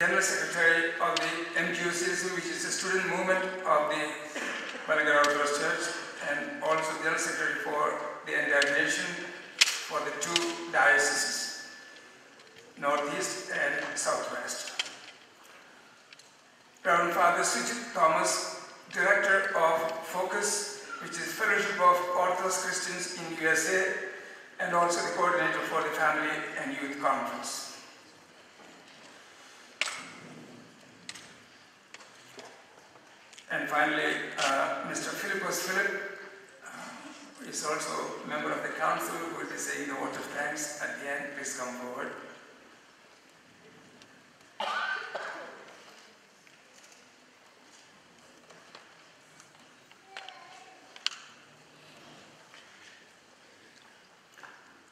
General Secretary of the MQCC, which is the student movement of the Malankara Orthodox Church, and also General Secretary for the entire nation for the two dioceses, Northeast and Southwest. Reverend Father Sujit Thomas, Director of Focus, which is Fellowship of Orthodox Christians in USA, and also the coordinator for the Family and Youth Conference. And finally, uh, Mr. Philippus Philip uh, is also a member of the council who will be saying the word of thanks at the end. Please come forward.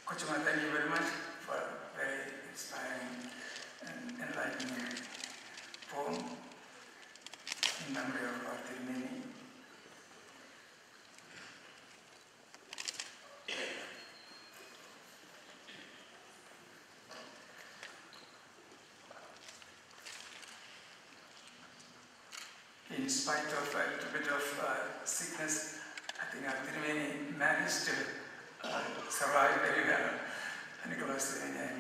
Kochuma, thank you very much for a very inspiring and enlightening poem in memory of our Tirumeni. In spite of a little bit of uh, sickness, I think our Tirumeni managed to uh, survive very well. Nicholas, mean, uh,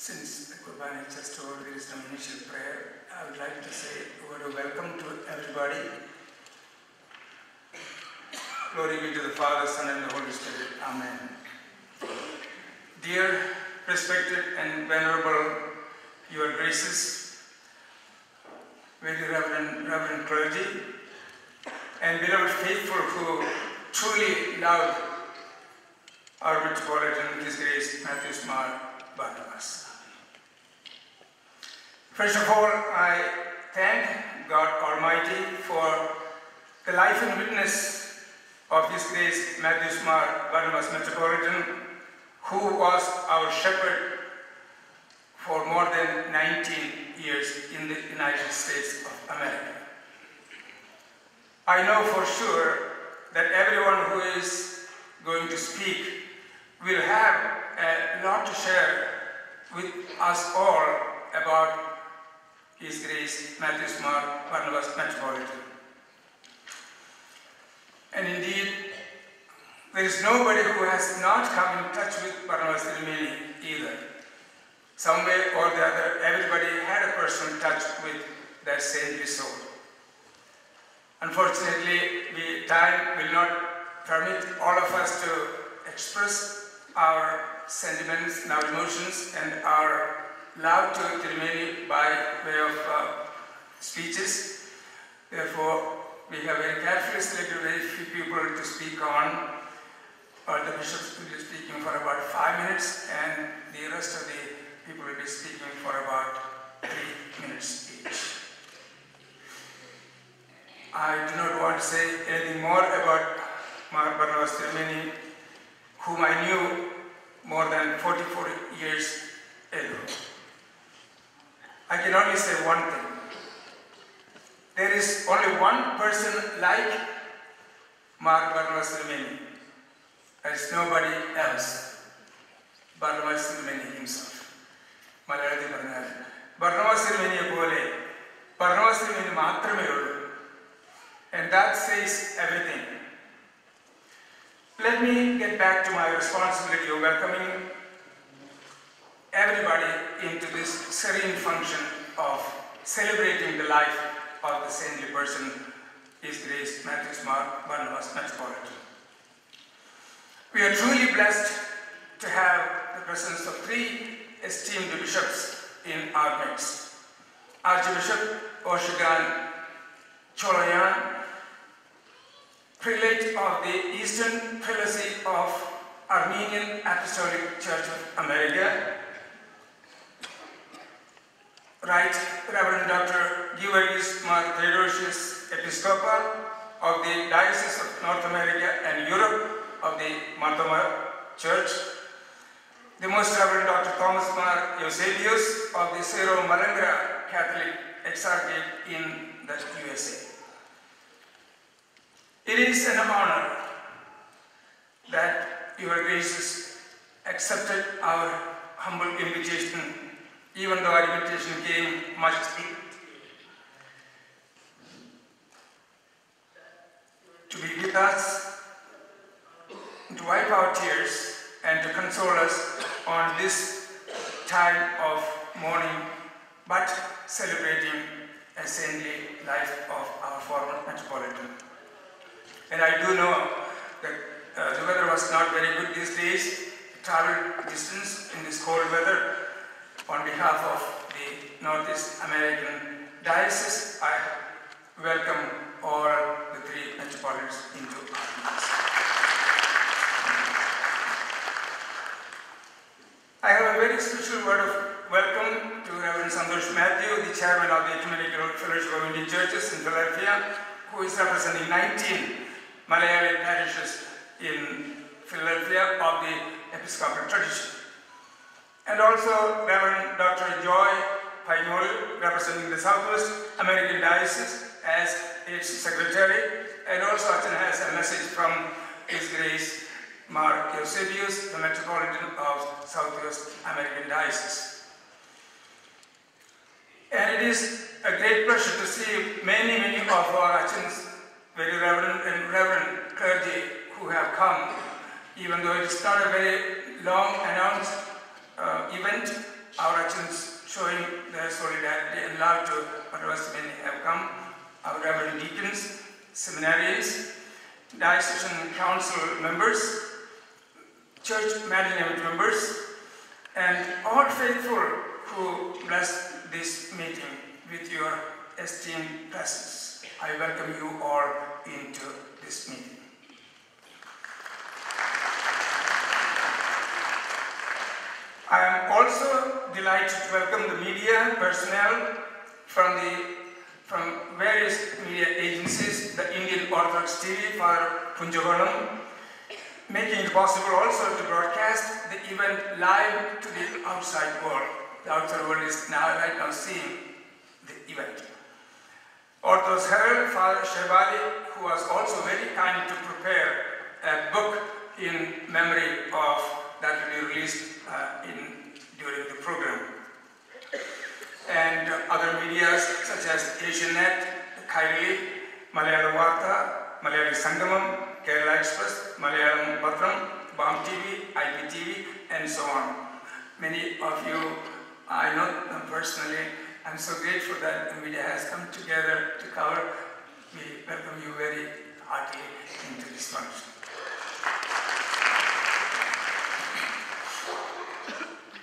Since the Qurbana is just over, there is no initial prayer. I would like to say a word of welcome to everybody. Glory be to the Father, Son, and the Holy Spirit. Amen. Dear, respected, and venerable Your Graces, very reverend, reverend clergy, and beloved faithful who truly love our Metropolitan His Grace Mathews Mar Barnabas. First of all, I thank God Almighty for the life and witness of His Grace Mathews Mar Barnabas Metropolitan, who was our shepherd for more than 19 years in the United States of America. I know for sure that everyone who is going to speak will have a lot to share with us all about His Grace Mathews Mar Barnabas Metropolitan. And indeed, there is nobody who has not come in touch with Barnabas Tirumeni either. Some way or the other, everybody had a personal touch with that saintly soul. Unfortunately, we, time will not permit all of us to express our sentiments and our emotions and our love to Tirumeni by way of uh, speeches. Therefore, we have very carefully selected very few people to speak on. All the bishops will be speaking for about five minutes, and the rest of the people will be speaking for about three minutes each. I do not want to say anything more about Mar Barnabas Tirumeni, whom I knew more than 44 years ago. I can only say one thing. There is only one person like Mar Barnabas There is nobody else. Barnabas himself. മലയാളത്തിൽ പറഞ്ഞാൽ ഭരണവാസിരുമേനിയെ പോലെ ഭരണവാസിരുമേനി മാത്രമേ ഉള്ളൂ And that says everything. Let me get back to my responsibility of welcoming everybody into this serene function of celebrating the life of the saintly person, His Grace Mathews Mar Barnabas Metropolitan. We are truly blessed to have the presence of three esteemed bishops in our midst. Archbishop Oshagan Choloyan, prelate of the Eastern Prelacy of Armenian Apostolic Church of America, Right Reverend Dr. Georgios Mar Theodosius, Episcopal of the Diocese of North America and Europe of the Marthoma Church, the Most Reverend Dr. Thomas Mar Eusebius of the Syro Malankara Catholic Exarchate in the USA. It is an honor that your graces accepted our humble invitation, even though invitation came much late. To be with us, to wipe our tears, and to console us on this time of mourning, but celebrating a saintly life of our former metropolitan. And I do know that uh, the weather was not very good these days. Travel distance in this cold weather. On behalf of the Northeast American Diocese, I welcome all the three metropolitans into our. I have a very special word of welcome to Reverend Santosh Matthew, the chairman of the Ecumenical Fellowship of Indian Churches in Philadelphia, who is representing 19 Malayali parishes in Philadelphia of the Episcopal tradition. And also Reverend Dr. Joy Painol, representing the Southwest American Diocese as its secretary, and also Achan has a message from His Grace Mar Eusebius, the Metropolitan of Southwest American Diocese. And it is a great pleasure to see many, many of our Achans, very reverend and reverend clergy who have come, even though it is not a very long announced uh, event, our Achans showing their solidarity and love to what was many have come, our reverend deacons, seminarians, diocesan council members, church management members, and all faithful who bless this meeting with your esteemed presence. I welcome you all into this meeting. I am also delighted to welcome the media personnel from the from various media agencies, the Indian Orthodox TV for Punchakonam, making it possible also to broadcast the event live to the outside world. The outside world is now right now seeing the event. Orthodox Herald, Father Shevali, who was also very kind to prepare a book in memory of that will be released uh, in, during the program. And other medias such as AsiaNet, Kairali, Malayalam Varta, Malayali Sangamam, Kerala Express, Malayalam Patram, BAM TV, IPTV, and so on. Many of you, I know them personally. I'm so grateful that the media has come together to cover we welcome you very heartily into this function.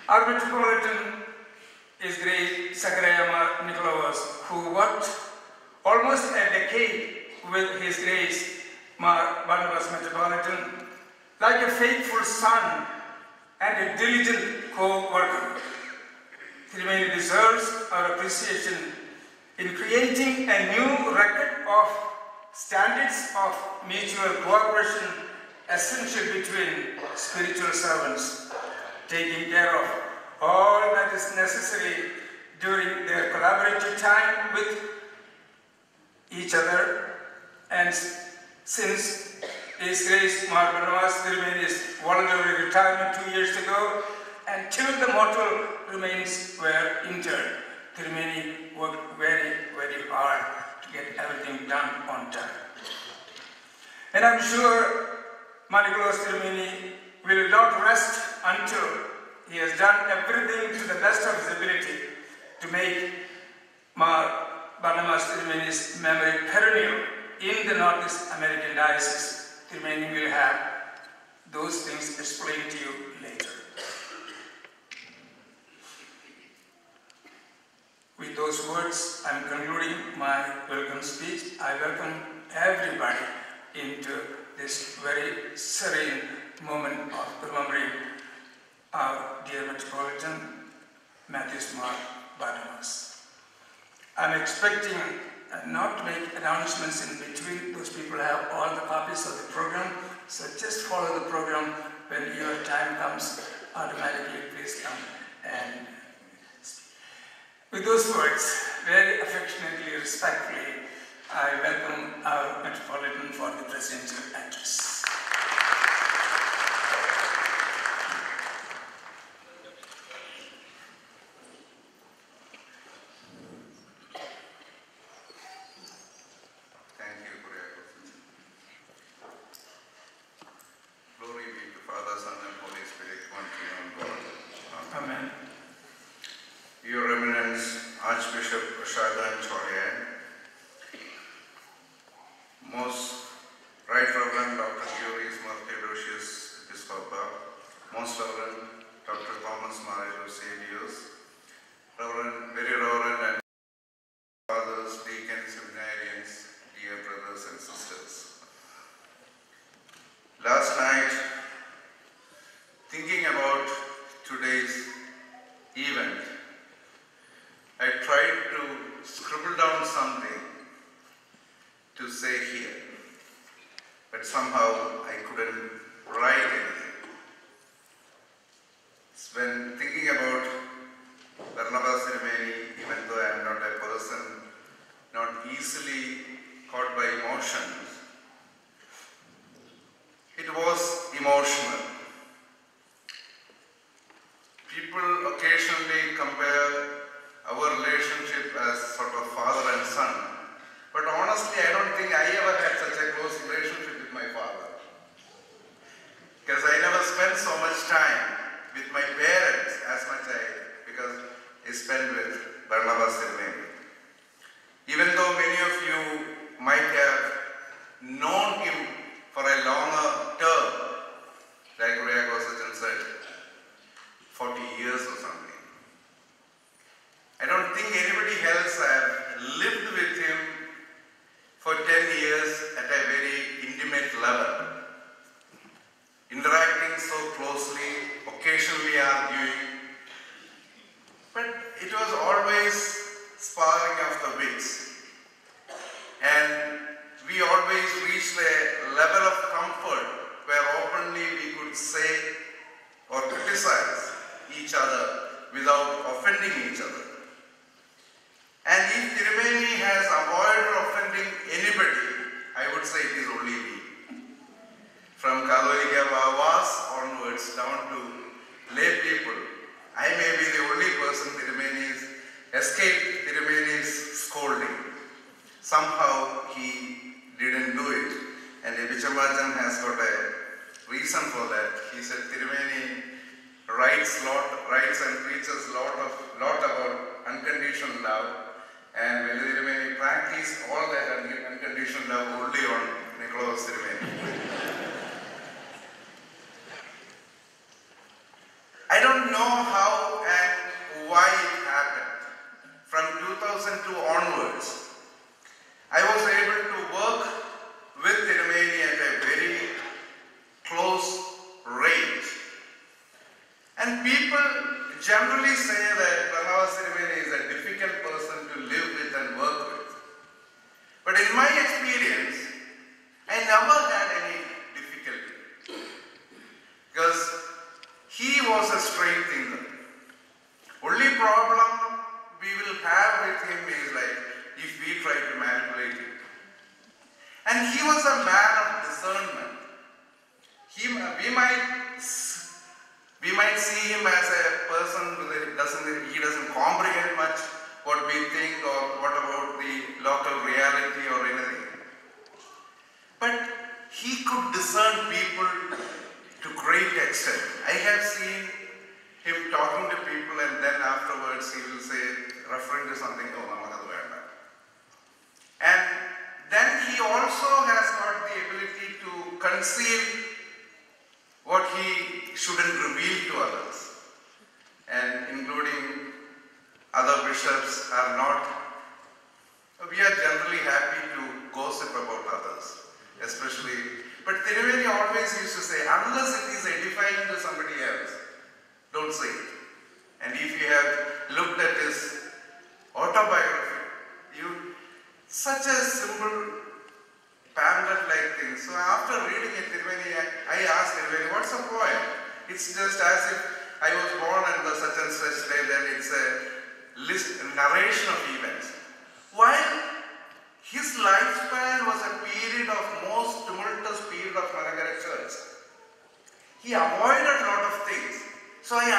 Our Metropolitan is great Zachariah Mar Nicholovos, who worked almost a decade with His Grace Mar Barnabas Metropolitan like a faithful son and a diligent co-worker. Trimeni deserves our appreciation in creating a new record of standards of mutual cooperation essential between spiritual servants, taking care of all that is necessary during their collaborative time with each other and since His Grace Margaret Tirumeni's voluntary retirement two years ago, until the mortal remains were interred, Tirumeni worked very, very hard to get everything done on time. And I'm sure Mar Nicholovos Tirumeni will not rest until he has done everything to the best of his ability to make Mar Barnabas Tirumeni's memory perennial in the Northeast American Diocese. Tirumeni will have those things explained to you later. With those words, I'm concluding my welcome speech. I welcome everybody into this very serene moment of remembering our dear Metropolitan Mathews Mar Barnabas. I'm expecting uh, not to make announcements in between. Those people have all the copies of the program, so just follow the program. When your time comes, automatically please come and. With those words, very affectionately, respectfully, I welcome our Metropolitan for the presidential address. I spent with Barnabas Tirumeni. Even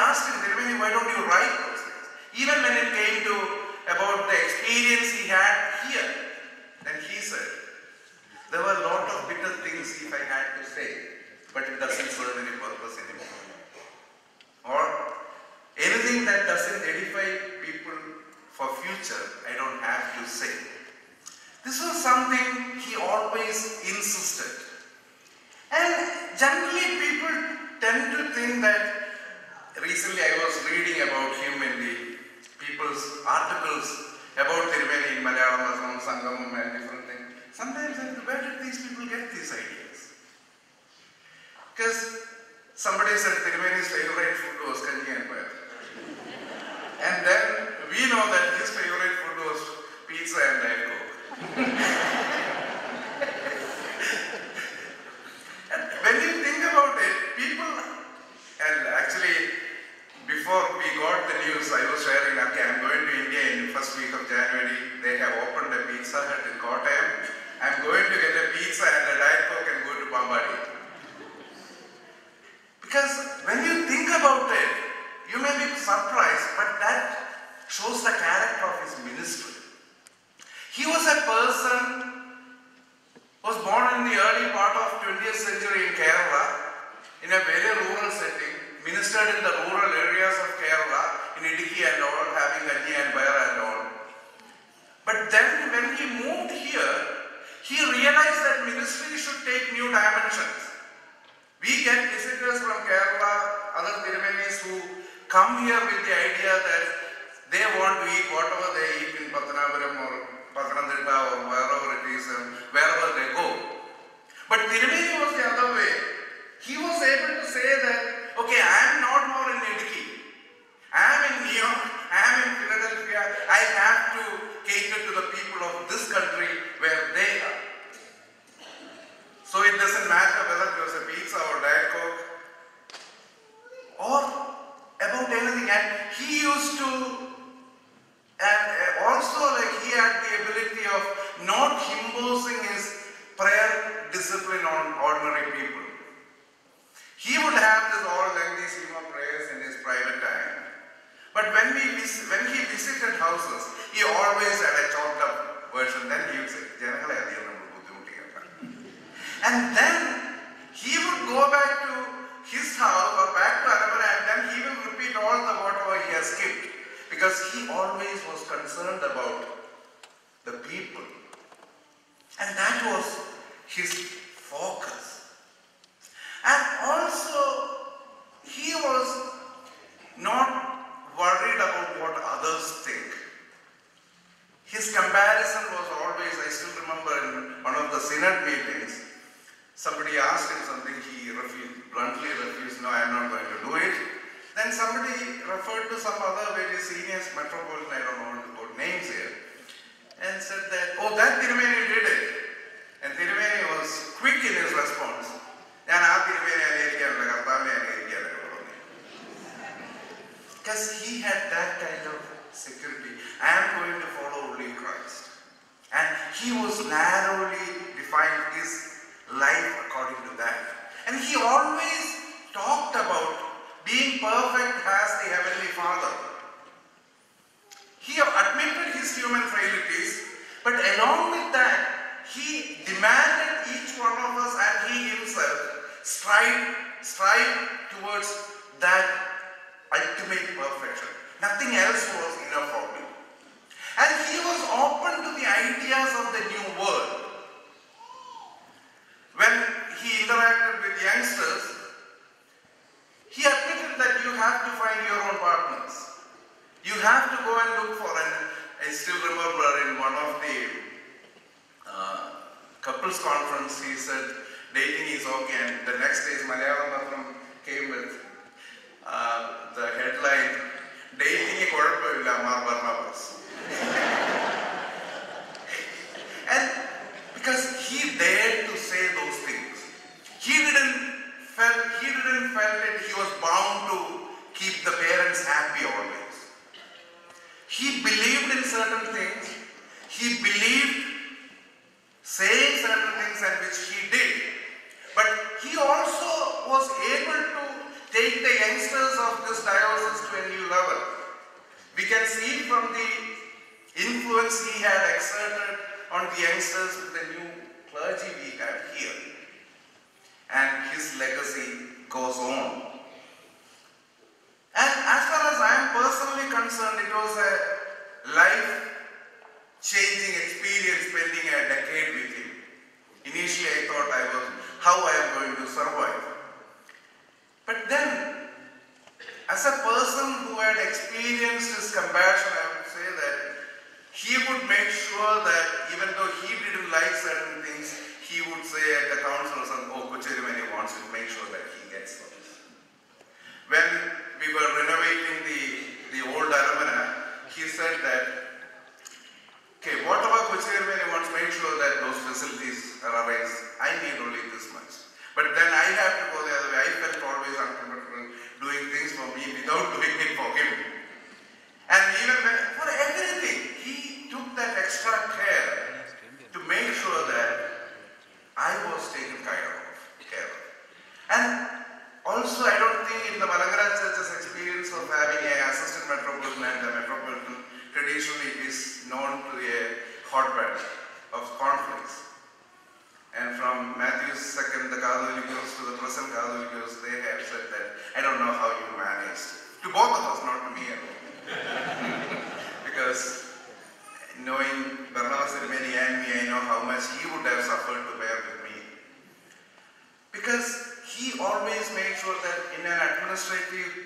asked him, Tirumeni, why don't you write those things? Even when it came to about the experience he had here, then he said, there were a lot of bitter things if I had to say, but it doesn't serve any purpose anymore. Or anything that doesn't edify people for future, I don't have to say. This was something he always insisted. And generally people tend to think that recently I was reading about him in the people's articles about Tirumeni in Malayalam, Sangamam and different things. Sometimes I think, where did these people get these ideas? Because somebody said Tirumeni's favorite food was kanji and payat. And then we know that his favorite food was pizza and Diet Coke. And when you think about it, people, and actually, before we got the news, I was sharing, okay, I'm going to India in the first week of January. They have opened a pizza hut in Kottayam. I'm going to get a pizza and a Diet Coke and go to Pampady. Because when you think about it, you may be surprised, but that shows the character of his ministry. He was a person was born in the early part of 20th century in Kerala in a very rural setting, ministered in the rural areas of Kerala, in Idukki and all, having Ganji and Bayara and all. But then when he moved here, he realized that ministry should take new dimensions. We get visitors from Kerala, other Tirumenis who come here with the idea that they want to eat whatever they eat in Pathanapuram or Pathanamthitta or wherever it is and wherever they go. But Tirumeni was the other way. He was able to say that, okay, I am not more in Idukki. I am in New York, I am in Philadelphia. I have to cater to the people of this country where they are. So it doesn't matter whether it was a pizza or Diet Coke or about anything. And he used to, and uh, also like he had the ability of not imposing his prayer discipline on ordinary people. He would have this all lengthy cinema prayers in his private time. But when, we when he visited houses, he always had a chopped up version. Then he would say, And then he would go back to his house or back to Aravara and then he will repeat all the whatever he has skipped. Because he always was concerned about the people. And that was his focus. And also, he was not worried about what others think. His comparison was always, I still remember in one of the Senate meetings, somebody asked him something, he refused, bluntly refused, no, I am not going to do it. Then somebody referred to some other very senior metropolitan, I don't know what names here,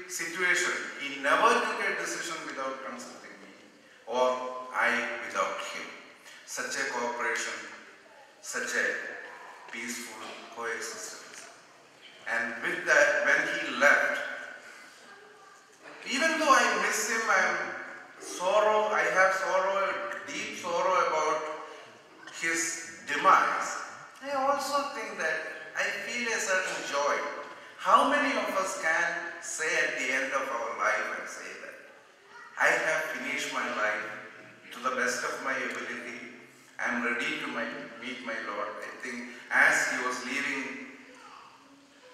situation. He never took a decision without consulting me or I without him. Such a cooperation, such a peaceful coexistence. And with that, when he left, even though I miss him, I'm sorrow, I have sorrow, deep sorrow about his demise. I also think that I feel a certain joy. How many of us can say at the end of our life and say that I have finished my life to the best of my ability. I am ready to my, meet my Lord. I think as he was leaving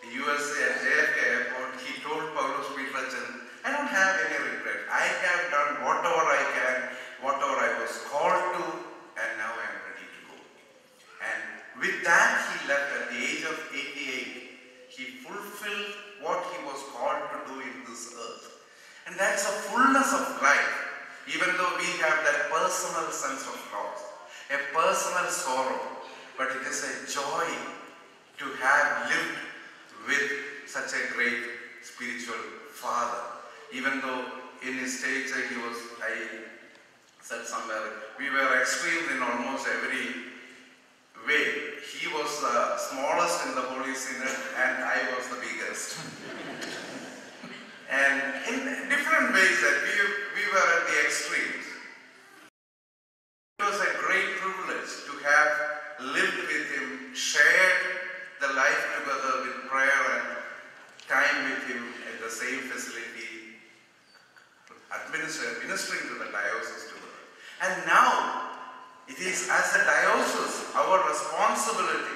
the USA at JFK airport, he told Paulus Petrachan, I don't have any regret. I have done whatever I can, whatever I was called to, and now I am ready to go. And with that, he left at the age of 88 he fulfilled what he was called to do in this earth. And that's a fullness of life, even though we have that personal sense of loss, a personal sorrow. But it is a joy to have lived with such a great spiritual father. Even though in his stage uh, he was, I said somewhere, we were extremes in almost every way. He was the smallest in the Holy Synod and I was the biggest. and in different ways that we, we were at the extremes. It was a great privilege to have lived with him, shared the life together with prayer and time with him at the same facility, administer, ministering to the diocese together. And now, it is as a diocese, our responsibility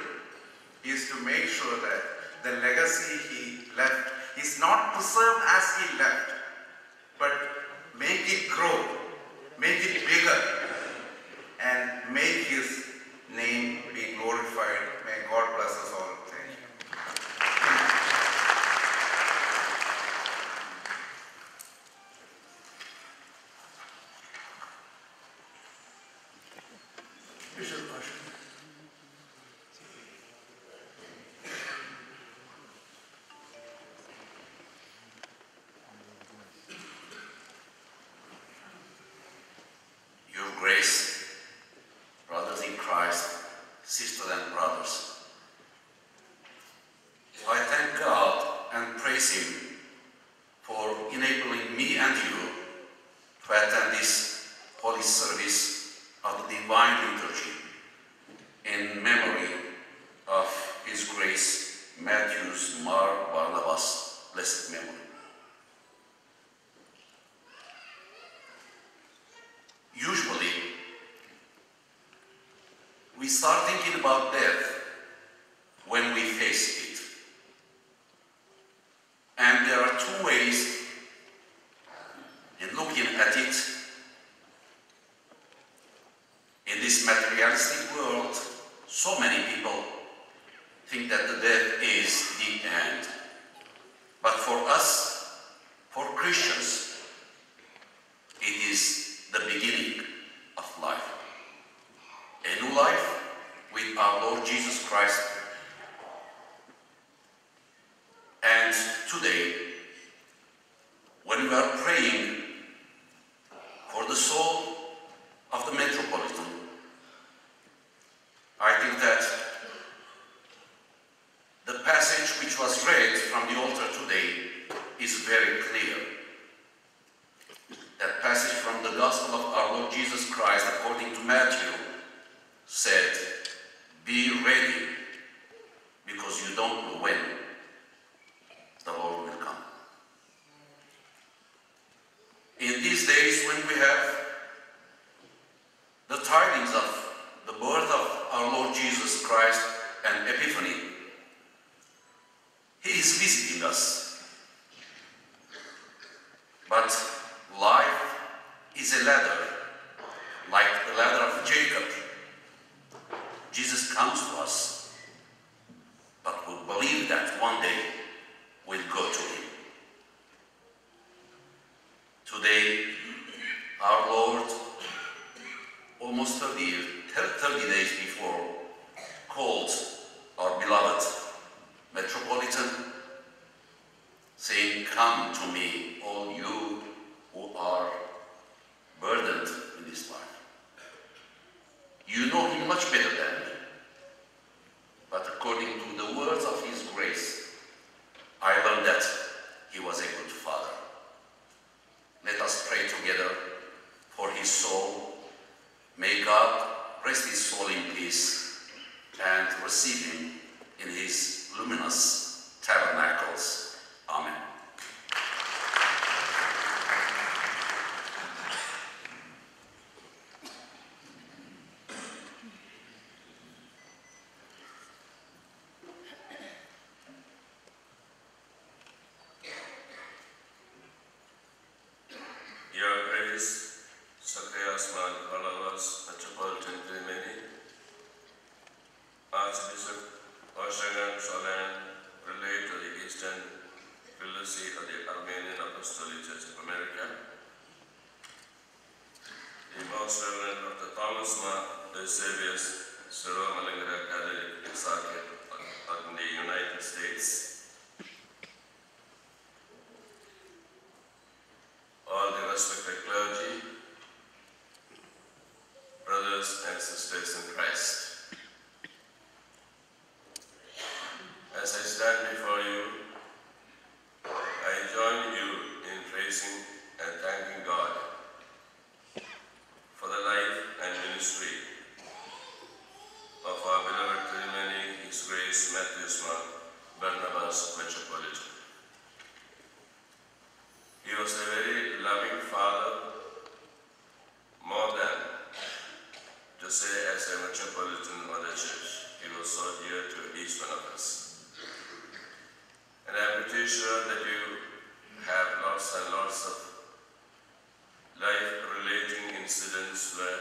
is to make sure that the legacy he left is not preserved as he left, but make it grow, make it bigger, and make his name be glorified. May God bless us all. Thank you. Bishop Usher. Your grace, brothers in Christ, sisters and brothers. I thank God and praise Him for enabling me and you to attend this holy service of the Divine Liturgy in memory of His Grace Matthew's Mar Barnabas' blessed memory. Usually, we start thinking about death when we face it. And there are two ways in looking at it. In this materialistic world, so many people think that the death is the end. But for us, for Christians, it is the beginning of life. A new life with our Lord Jesus Christ. And today, when we are praying for the soul of the Metropolitan, Simon Mother Church. He was so dear to each one of us. And I'm pretty sure that you have lots and lots of life-relating incidents where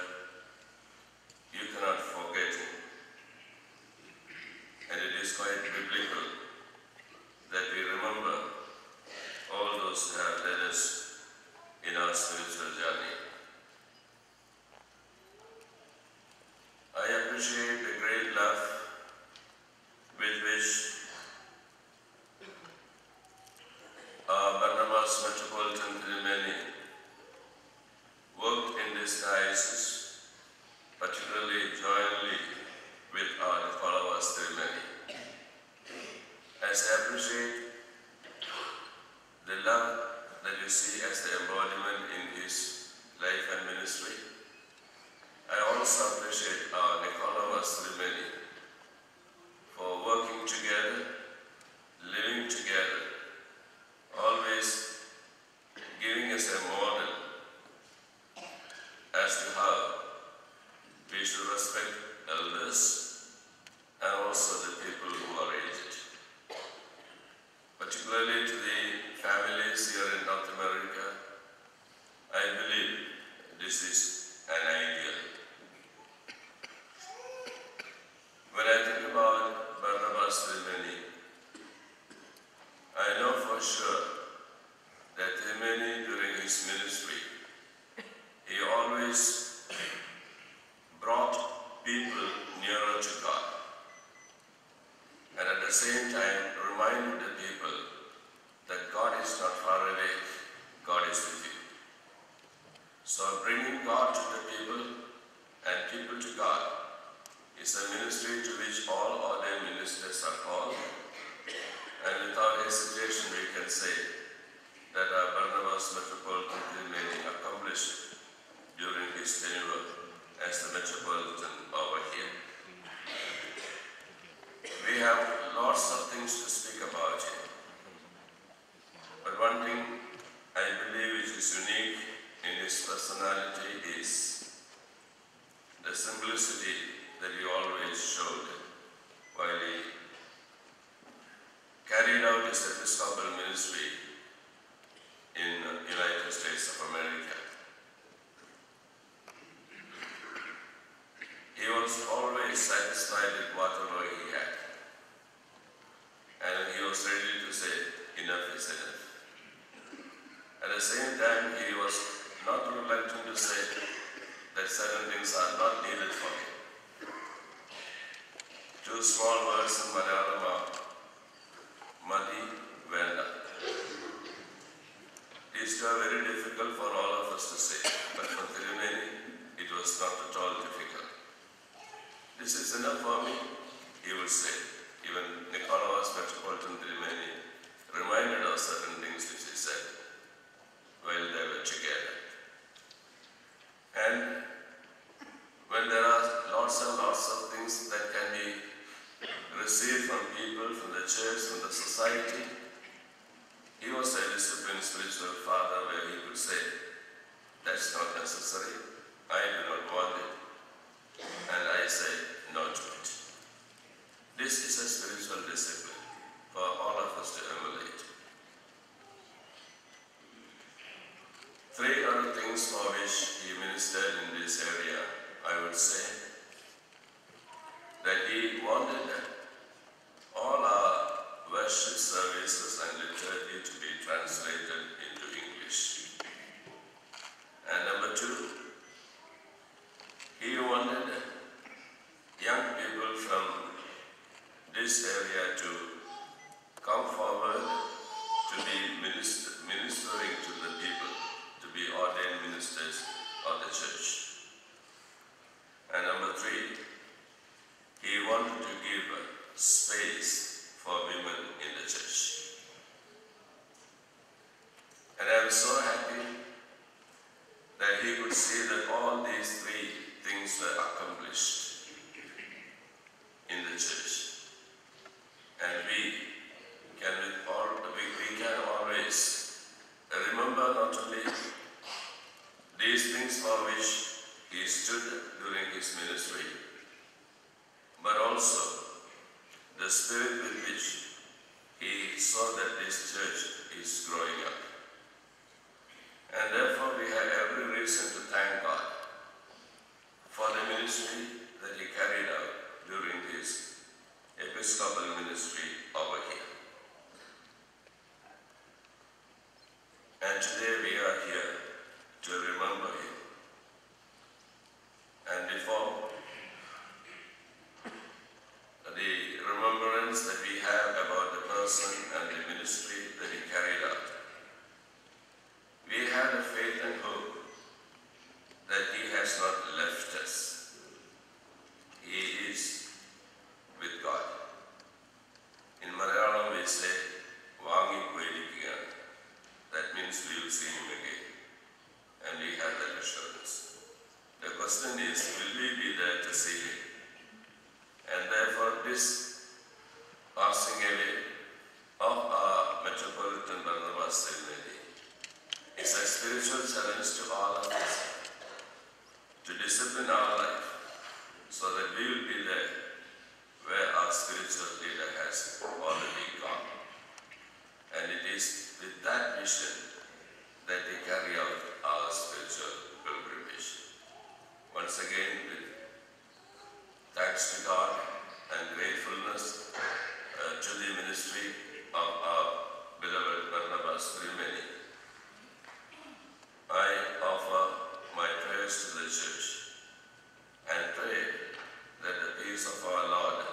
of our Lord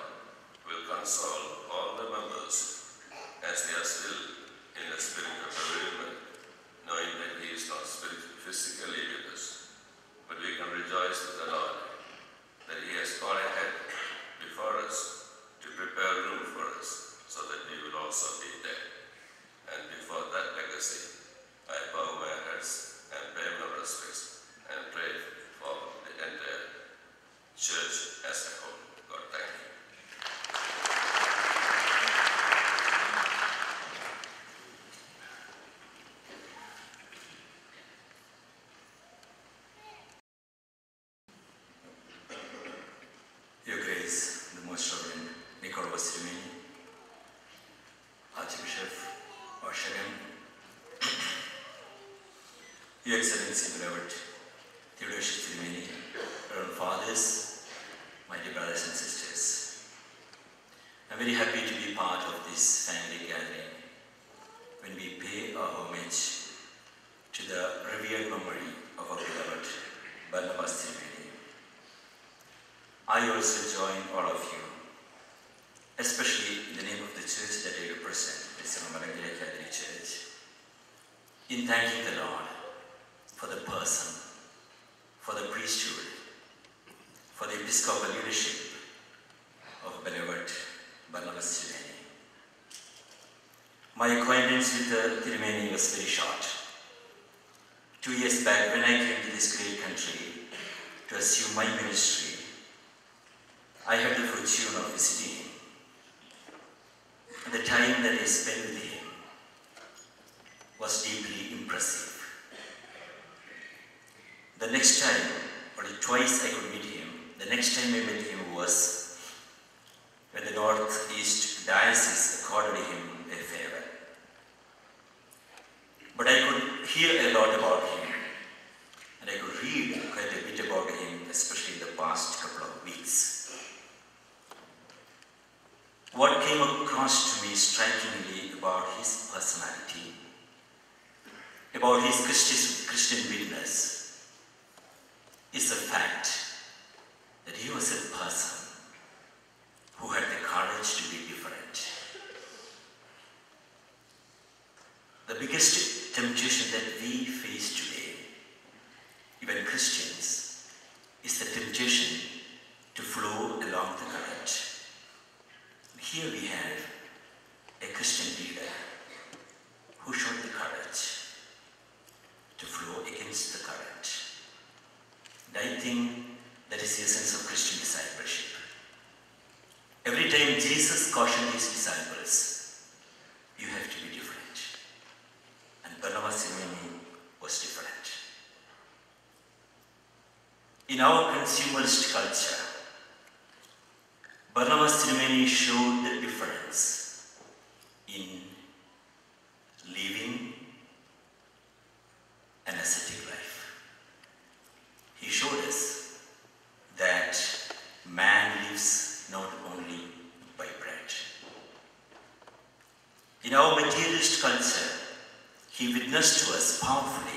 will console all the members as they are still in the spirit of bereavement, knowing that He is not physically with us. But we can rejoice with the Lord that He has gone ahead before us my acquaintance with the Tirumeni was very short. Two years back, when I came to this great country to assume my ministry, in our consumerist culture, Barnabas Tirumeni showed the difference in living an ascetic life. He showed us that man lives not only by bread. In our materialist culture, he witnessed to us powerfully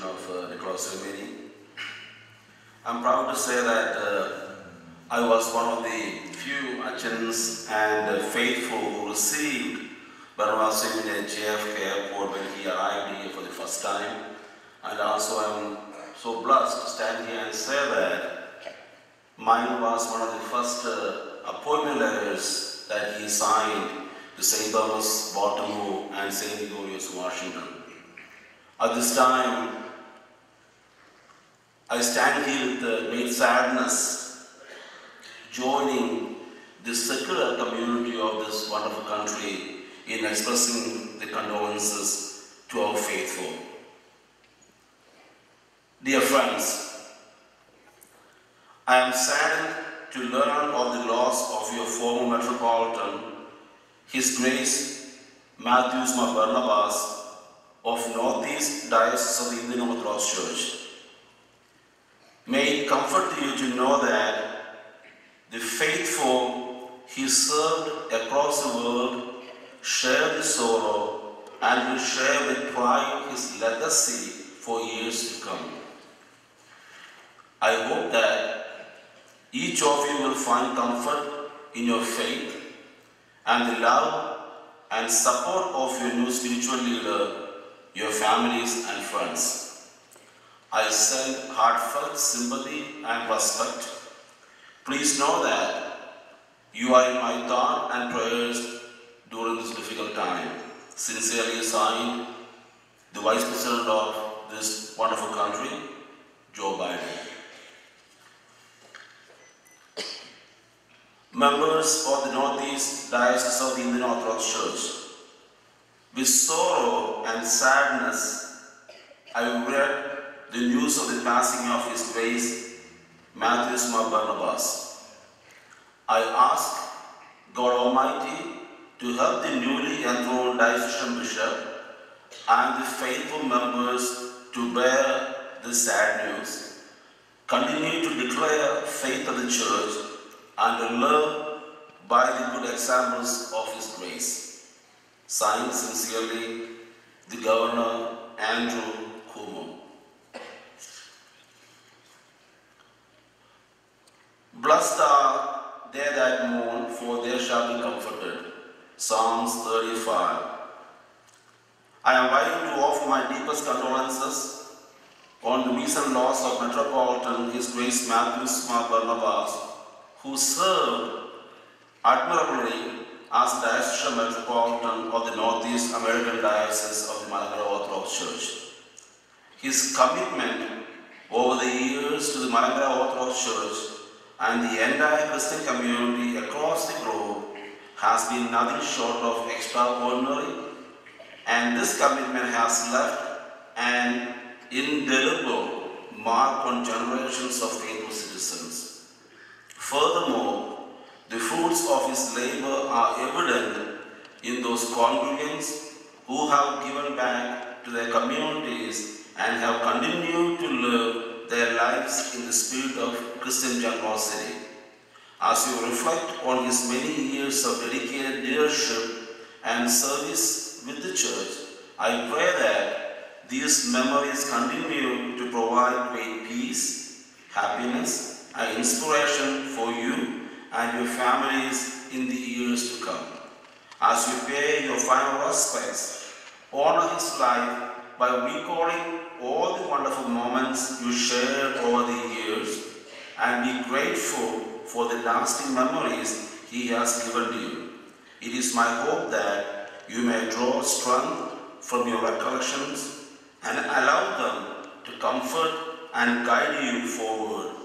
the permission of uh, Nicholovos Tirumeni. I'm proud to say that uh, I was one of the few Achans and faithful who received Bernard Simeon at JFK airport when he arrived here for the first time. And also I'm so blessed to stand here and say that mine was one of the first uh, appointment letters that he signed to St. Thomas, Baltimore and St. Gregorius, Washington. At this time, Stand with uh, great sadness, joining the secular community of this wonderful country in expressing the condolences to our faithful. Dear friends, I am saddened to learn of the loss of your former Metropolitan, His Grace Mathews Mar Barnabas of Northeast Diocese of the Indian Orthodox Church. May it comfort you to know that the faithful he served across the world share the sorrow and will share with pride his legacy for years to come. I hope that each of you will find comfort in your faith and the love and support of your new spiritual leader, your families and friends. I send heartfelt sympathy and respect. Please know that you are in my thought and prayers during this difficult time. Sincerely signed, the Vice President of this wonderful country, Joe Biden. Members of the Northeast Diocese of the Indian Orthodox Church, with sorrow and sadness, I read the news of the passing of His Grace, Mathews Mar Barnabas. I ask God Almighty to help the newly enthroned diocesan bishop and the faithful members to bear the sad news, continue to declare faith of the church, and to live by the good examples of His grace. Signed sincerely, the Governor Andrew Blessed are they that mourn, for they shall be comforted. Psalms 35. I am writing to offer my deepest condolences on the recent loss of Metropolitan His Grace Mathews Mar Barnabas, who served admirably as Diocesan Metropolitan of the Northeast American Diocese of the Malankara Orthodox Church. His commitment over the years to the Malankara Orthodox Church and the entire Christian community across the globe has been nothing short of extraordinary, and this commitment has left an indelible mark on generations of faithful citizens. Furthermore, the fruits of his labor are evident in those congregants who have given back to their communities and have continued to live their lives in the spirit of Christian generosity. As you reflect on his many years of dedicated leadership and service with the church, I pray that these memories continue to provide great peace, happiness, and inspiration for you and your families in the years to come. As you pay your final respects, honor his life by recalling all the wonderful moments you shared over the years and be grateful for the lasting memories he has given you. It is my hope that you may draw strength from your recollections and allow them to comfort and guide you forward.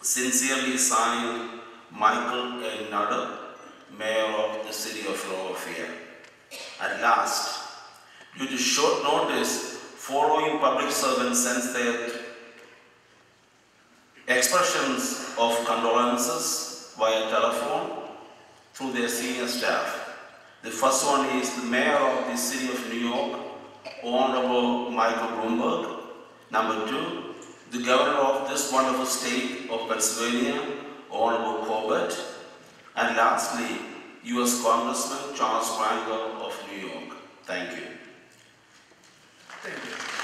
Sincerely signed, Michael A. Nutter, Mayor of the City of Philadelphia. At last, due to short notice, following public servants sent their expressions of condolences via telephone through their senior staff. The first one is the Mayor of the City of New York, Honorable Michael Bloomberg. Number two, the Governor of this wonderful state of Pennsylvania, Honorable Corbett. And lastly, U.S. Congressman Charles Rangel of New York. Thank you. Thank you.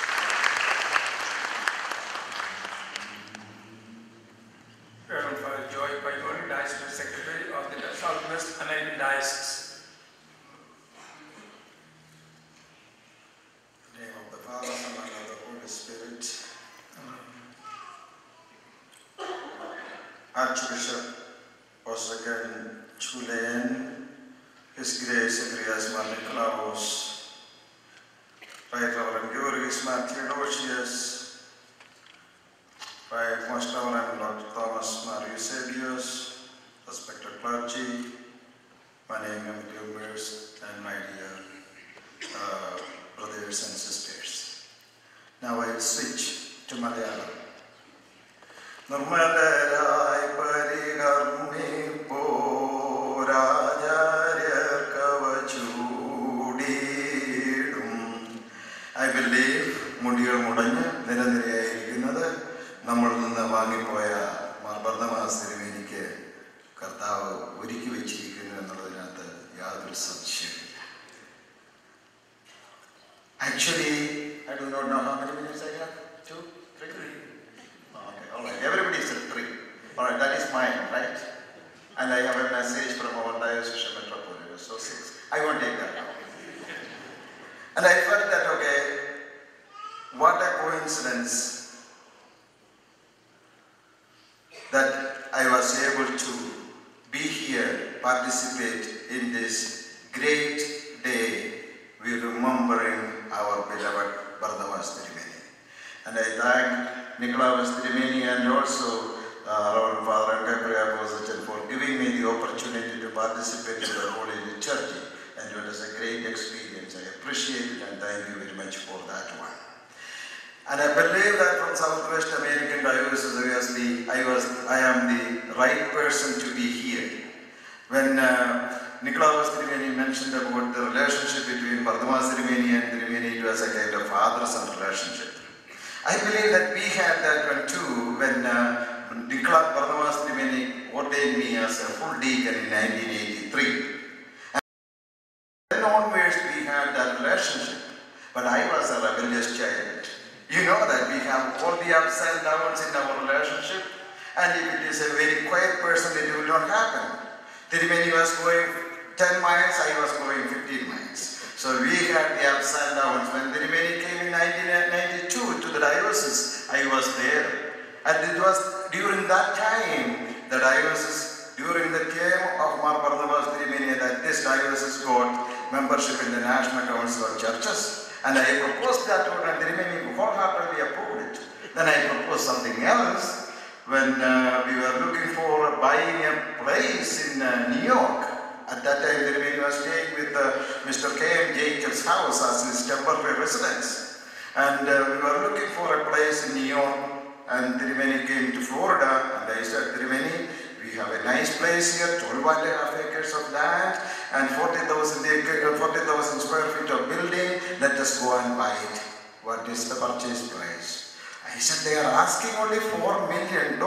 That time, the diocese, during the time of Mar Barnabas Tirumeni, that this diocese got membership in the National Council of Churches. And I proposed that to and Tirumeni wholeheartedly approved it. Then I proposed something else when uh, we were looking for buying a place in uh, New York. At that time, Tirumeni was staying with uh, Mr. K.M. Jacobs' house as his temporary residence. And uh, we were looking for a place in New York and Tirumeni came to Florida and I said, Tirumeni, we have a nice place here, 12 and a half acres of land and 40,000 acre, uh, 40,000 square feet of building. Let us go and buy it. What is the purchase price? I said, they are asking only $4 million.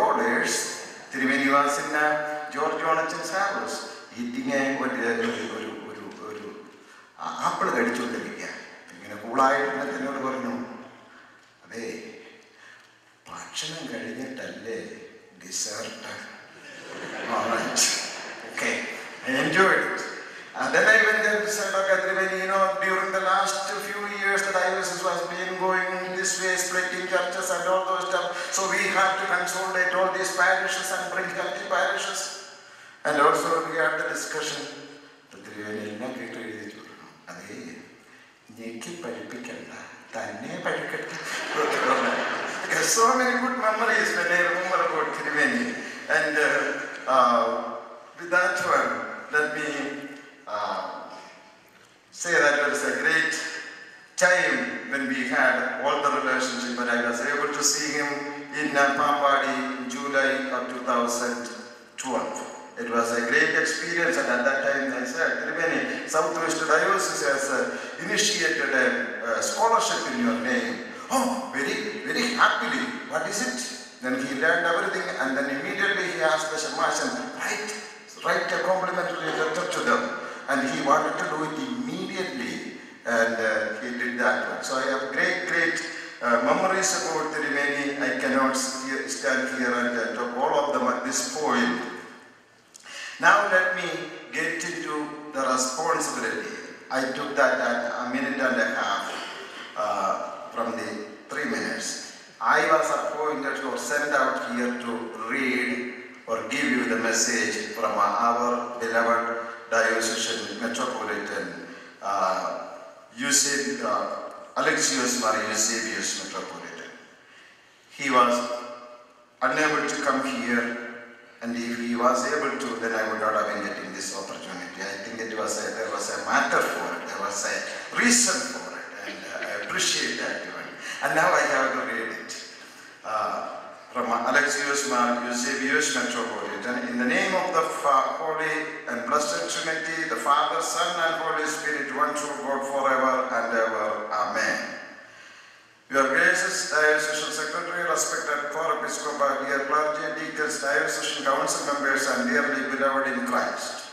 Tirumeni was in uh, George Jonathan's house. eating ഒരു ഒരു ഒരു ഒരു apple കഴിച്ചുകൊണ്ടിരിക്കുക ഇങ്ങനെ കൂളായിട്ട് എന്നോട് പറഞ്ഞു അതെ ഭക്ഷണം കഴിഞ്ഞിട്ടല്ലേ dessert okay I enjoyed it and then I went there to Santa Catrina, you know, during the last few years the diocese was been going this way, splitting churches and all those stuff. So we had to consolidate all these parishes and bring healthy parishes. And also we had the discussion. എല്ലാം കേട്ട് എഴുതി കൊടുക്കണം അതേ ഞെക്കി പഠിപ്പിക്കണ്ട തന്നെ പഠിക്കട്ടെ there's so many good memories when I remember about Tirumeni. And uh, uh, with that one, let me uh, say that it was a great time when we had all the relationship, and I was able to see him in Pampady in July of 2012. It was a great experience, and at that time I said, Tirumeni, Southwest Diocese has uh, initiated a, uh scholarship in your name. Oh, very, very happily. What is it? Then he learned everything, and then immediately he asked the Shamash and write, write a complimentary letter to them. And he wanted to do it immediately, and uh, he did that. So I have great, great uh, memories about Tirumeni. I cannot st- stand here and uh, talk all of them at this point. Now let me get into the responsibility. I took that at a minute and a half uh, from the three minutes. I was appointed or sent out here to read or give you the message from our beloved diocesan metropolitan uh, Euseb- uh, Alexios Mar Eusebius metropolitan. He was unable to come here and if he was able to, then I would not have been getting this opportunity. I think it was a, there was a matter for it, there was a reason for it, appreciate that. And now I have to read it. Uh, from Alexios Mar Eusebius Metropolitan, in the name of the Holy and Blessed Trinity, the Father, Son, and Holy Spirit, one true God forever and ever. Amen. Your Graces, Diocesan Secretary, respected co-episcopal, dear clergy, deacons, diocesan council members, and dearly beloved in Christ.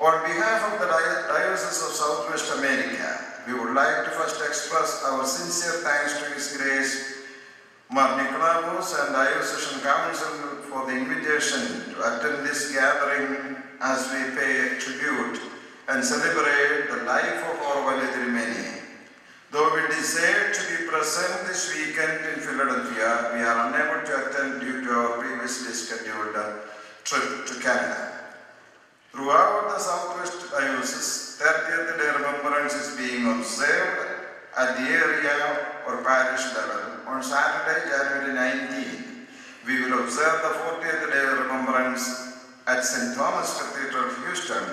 On behalf of the Diocese of Southwest America, we would like to first express our sincere thanks to His Grace, Mar Nicholovos and Diocesan Council for the invitation to attend this gathering as we pay tribute and celebrate the life of our Validrimeni. Though we desire to be present this weekend in Philadelphia, we are unable to attend due to our previously scheduled trip to Canada. Throughout the Southwest Diocese, 30th day remembrance is being observed at the area or parish level on Saturday, January 19. We will observe the 40th day remembrance at St. Thomas Cathedral, Houston,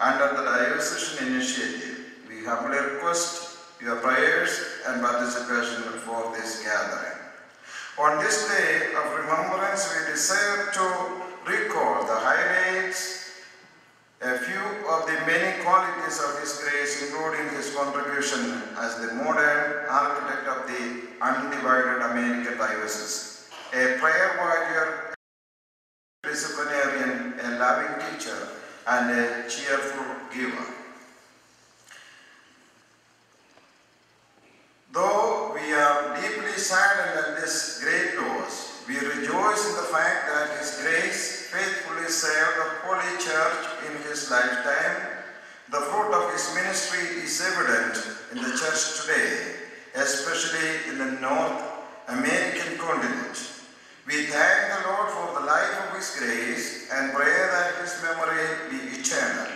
under the diocesan initiative. We humbly request your prayers and participation for this gathering. On this day of remembrance, we desire to recall the highlights a few of the many qualities of his grace, including his contribution as the modern architect of the undivided American diocese, a prayer warrior, a disciplinarian, a loving teacher, and a cheerful giver. Though we are deeply saddened at this great loss, we rejoice in the fact that his grace faithfully served the Holy Church in His lifetime. The fruit of His ministry is evident in the church today, especially in the North American continent. We thank the Lord for the life of His grace and pray that His memory be eternal.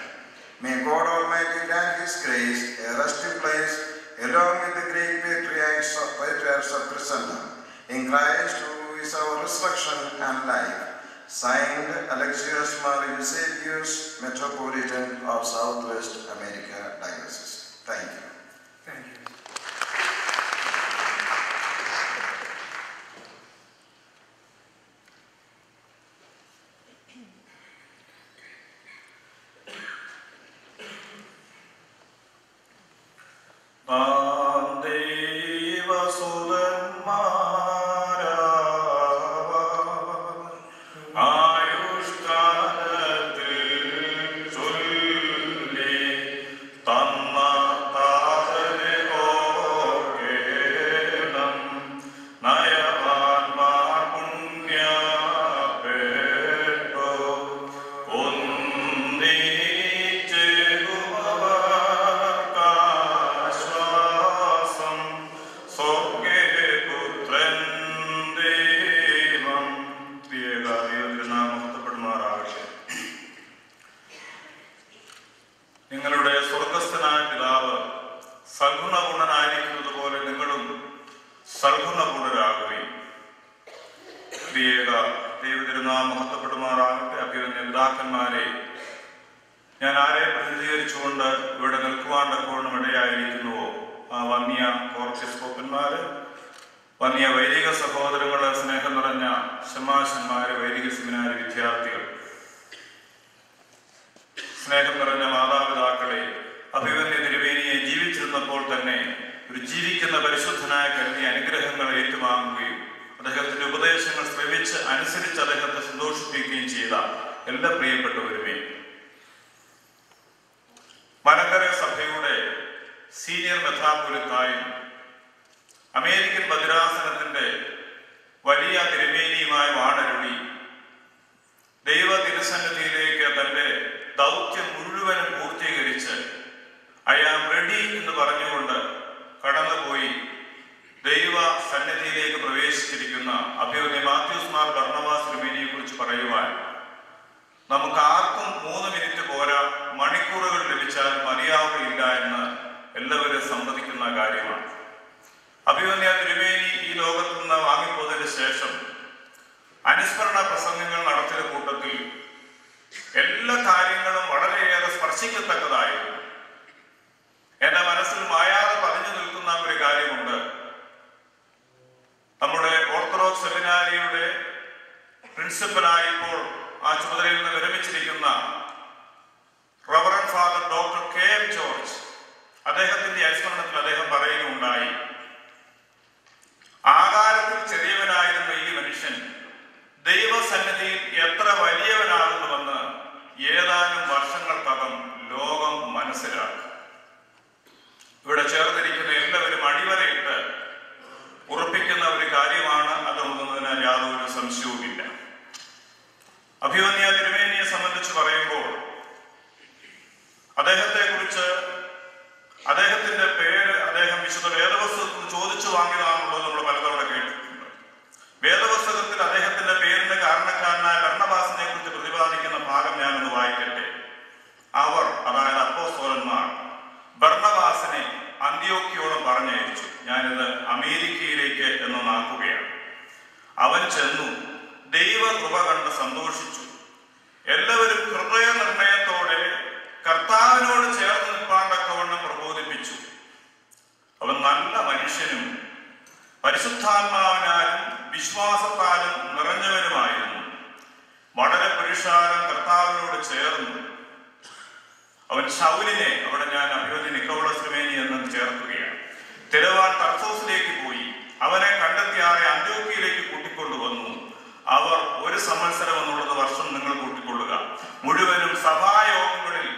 May God Almighty grant His grace a resting place along with the great patriarchs of, patriarchs of Christendom in Christ who is our resurrection and life. Signed Alexios Mar Eusebius, Metropolitan of Southwest America Diocese. Thank you. സ്നേഹം നിറഞ്ഞ മാതാപിതാക്കളെ അഭിമന്യ തിരുവേനിയെ ജീവിച്ചിരുന്നപ്പോൾ തന്നെ ഒരു ജീവിക്കുന്ന പരിശുദ്ധനായ കരുതി അനുഗ്രഹങ്ങൾ ഏറ്റുവാങ്ങുകയും അദ്ദേഹത്തിന്റെ ഉപദേശങ്ങൾ ശ്രമിച്ച് അനുസരിച്ച് അദ്ദേഹത്തെ സന്തോഷിപ്പിക്കുകയും ചെയ്ത എല്ലാ പ്രിയപ്പെട്ടവരുമേ. മലങ്കര സഭയുടെ സീനിയർ മെഥാപുരത്തായും അമേരിക്കൻ ഭദ്രാസനത്തിന്റെ വലിയ തിരുമേനിയുമായ വാണരുളി ദൈവ തിരുസന്നിധിയിലേക്ക് തന്റെ ദൗത്യം മുഴുവനും പൂർത്തീകരിച്ച് ഐ ആം റെഡി എന്ന് പറഞ്ഞുകൊണ്ട് കടന്നുപോയി ദൈവ സന്നിധിയിലേക്ക് പ്രവേശിച്ചിരിക്കുന്ന അഭിവന്യ മാത്യൂസ് മാർ ഭർണവാസ് തിരുമേനിയെ കുറിച്ച് പറയുവാൻ നമുക്ക് ആർക്കും മൂന്ന് മിനിറ്റ് പോരാ മണിക്കൂറുകൾ ലഭിച്ചാൽ മതിയാവുകയില്ല എന്ന് എല്ലാവരും സമ്മതിക്കുന്ന കാര്യമാണ്. അഭിമന്യ തിരുമേനി ഈ ലോകത്ത് നിന്ന് വാങ്ങിപ്പോയതിനു ശേഷം അനുസ്മരണ പ്രസംഗങ്ങൾ നടത്തിയ കൂട്ടത്തിൽ എല്ലാ കാര്യങ്ങളും വളരെയേറെ സ്പർശിക്കത്തക്കതായിരുന്നു എന്റെ മനസ്സിൽ മായാതെ പതിഞ്ഞു നിൽക്കുന്ന ഒരു കാര്യമുണ്ട്. നമ്മുടെ ഓർത്തഡോക്സ് സെമിനാരിയുടെ പ്രിൻസിപ്പലായി ഇപ്പോൾ ആ ചുമതലയിൽ നിന്ന് വിരമിച്ചിരിക്കുന്ന Reverend Father Doctor K M George അദ്ദേഹത്തിന്റെ അനുസ്മരണത്തിൽ അദ്ദേഹം പറയുകയുണ്ടായി. ആകാരത്തിൽ ചെറിയവനായിരുന്ന ഈ മനുഷ്യൻ ദൈവസന്നിധിയിൽ എത്ര വലിയവനാകുന്നുവെന്ന് ഏതാനും വർഷങ്ങൾക്കകം ലോകം മനസ്സിലാക്കും. ഇവിടെ ചേർന്നിരിക്കുന്ന എല്ലാവരും അടിവരയിട്ട് ഉറപ്പിക്കുന്ന ഒരു കാര്യമാണ് അതെന്നതിന് യാതൊരു സംശയവുമില്ല. അഭിമന്യ തിരുമേനിയെ സംബന്ധിച്ച് പറയുമ്പോൾ അദ്ദേഹത്തെ കുറിച്ച് അദ്ദേഹത്തിന്റെ പേര് അദ്ദേഹം വിശുദ്ധ വേദപുസ്തകത്തിൽ ചോദിച്ചു വാങ്ങിയതാണുള്ളത് നമ്മൾ പലതവണ കേട്ടിട്ടുണ്ട്. വേദപുസ്തകത്തിൽ അദ്ദേഹത്തിന്റെ പേരിന്റെ കാരണക്കാരനായ ഭരണവാസിനെ കുറിച്ച് അവർ അതായത് അപ്പോസ്തോലന്മാർ ഭർണവാസനെ അന്ത്യോക്കിയോട് പറഞ്ഞയച്ചു. ഞാനിത് അമേരിക്കയിലേക്ക് എന്ന് നാക്കുകയാണ് അവൻ ചെന്നു ദൈവകൃപ കണ്ട് സന്തോഷിച്ചു. എല്ലാവരും ഹൃദയ നിർണയത്തോടെ കർത്താവിനോട് ചേർന്ന് നിൽപ്പാണ്ടക്കവണ്ണം പ്രബോധിപ്പിച്ചു. അവൻ നല്ല മനുഷ്യനും പരിശുദ്ധാത്മാവിനാലും വിശ്വാസത്താലും നിറഞ്ഞവനുമായിരുന്നു. വളരെ പുരുഷാരം കർത്താവിനോട് ചേർന്നു. അവൻ ശൗലിനെ അവിടെ ഞാൻ അഭിവന്യ നിക്കോളസ് ത്രിവേനി എന്ന് ചേർക്കുകയാണ്. തെരുവാൻ തർസോസിലേക്ക് പോയി. അവനെ കണ്ടെത്തി ആറെ അന്ത്യോക്കിയിലേക്ക് കൂട്ടിക്കൊണ്ടുവന്നു അവർ ഒരു സംവത്സരം എന്നുള്ളത് വർഷം നിങ്ങൾ കൂട്ടിക്കൊള്ളുക. മുഴുവനും സഭായോഗങ്ങളിൽ